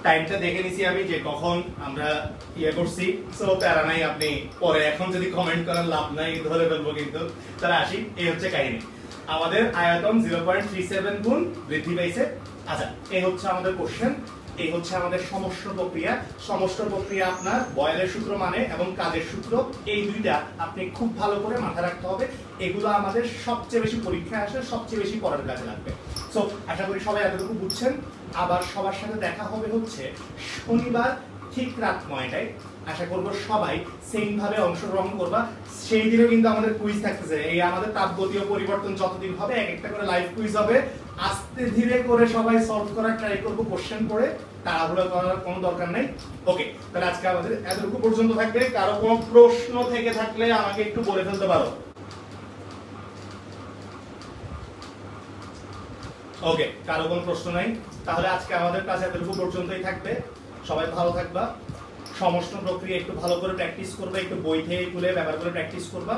টাইমটা দেখে নিছি আমি যে কখন আমরা ইয়ে করছি। সো প্যারা নাই আপনি পরে এখন যদি কমেন্ট করার লাভ নাই, ধরে ফেলব কিন্তু। তাহলে আসি, এই হচ্ছে কাহিনী। আমাদের আয়তন জিরো পয়েন্ট থ্রি সেভেন গুণ বৃদ্ধি পাইছে। আচ্ছা এই হচ্ছে আমাদের কোশ্চেন এই হচ্ছে আমাদের সমস্ত প্রক্রিয়া। সমস্ত প্রক্রিয়া আপনার বয়েলের সূত্র মানে এবং কাজের সূত্র। এই দুইটা আপনি খুব ভালো করে মাথায় রাখতে হবে। এগুলো আমাদের সবচেয়ে বেশি পরীক্ষায় আসে, সবচেয়ে বেশি পড়ার কাজে লাগবে। সো আশা করি সবাই এতটুকু বুঝছেন। আবার সবার সাথে দেখা হবে হচ্ছে শনিবার ঠিক রাত নয়টায়। আশা করব সবাই সেম ভাবে অংশগ্রহণ করবা। সেই দিনেও কিন্তু আমাদের কুইজ থাকতেছে। এই আমাদের তাপগতীয় পরিবর্তন যতদিন হবে, এক একটা করে লাইভ কুইজ হবে। আস্তে ধীরে করে সবাই সলভ করার ট্রাই করব কোশ্চেন করে। তাড়াহুড়ো করার কোনো দরকার ওকে তাহলে আজকে আমাদের এতটুকু পর্যন্ত থাকবে। কারও কোনো প্রশ্ন থেকে থাকলে আমাকে একটু বলে ফেলতে পারো। ওকে কারও কোনো প্রশ্ন নাই। তাহলে আজকে আমাদের কাছে এতটুকু পর্যন্তই থাকবে। সবাই ভালো থাকবা। সমস্ত প্রক্রিয়া একটু ভালো করে প্র্যাকটিস করবে, একটু বই থেকে তুলে ব্যবহার করে প্র্যাকটিস করবা।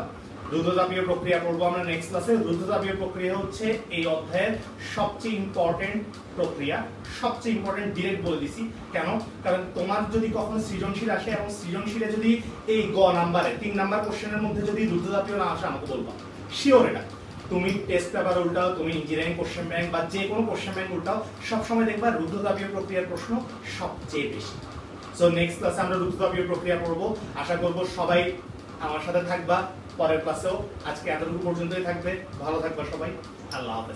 রুদ্রতাপীয় প্রক্রিয়া পড়ব আমরা নেক্সট ক্লাসে রুদ্রতাপীয় প্রক্রিয়া হচ্ছে এই অধ্যায়ের সবচেয়ে ইম্পর্টেন্ট প্রক্রিয়া, সবচেয়ে ইম্পর্টেন্ট ডিরেক্ট বলে দিছি। কেন? কারণ তোমার যদি কখনো সৃজনশীল আসে এবং সৃজনশীলে যদি এই গ নাম্বারে তিন নাম্বার কোশ্চেনের মধ্যে যদি রুদ্রতাপীয় না আসে, আমাকে বলবা। শিওর এটা। তুমি টেস্ট পেপার উল্টাও, তুমি ইঞ্জিনিয়ারিং কোশ্চেন ব্যাংক বা যে কোনো কোশ্চেন ব্যাংক উল্টাও, সবসময় দেখবা রুদ্রতাপীয় প্রক্রিয়ার প্রশ্ন সবচেয়ে বেশি। সো নেক্সট ক্লাসে আমরা রুদ্রতাপীয় প্রক্রিয়া পড়ব। আশা করব সবাই আমার সাথে থাকবা। পরের ক্লাসেও আজকে এতটুকু পর্যন্তই থাকবে। ভালো থাকবা সবাই। আল্লাহ হাফেজ।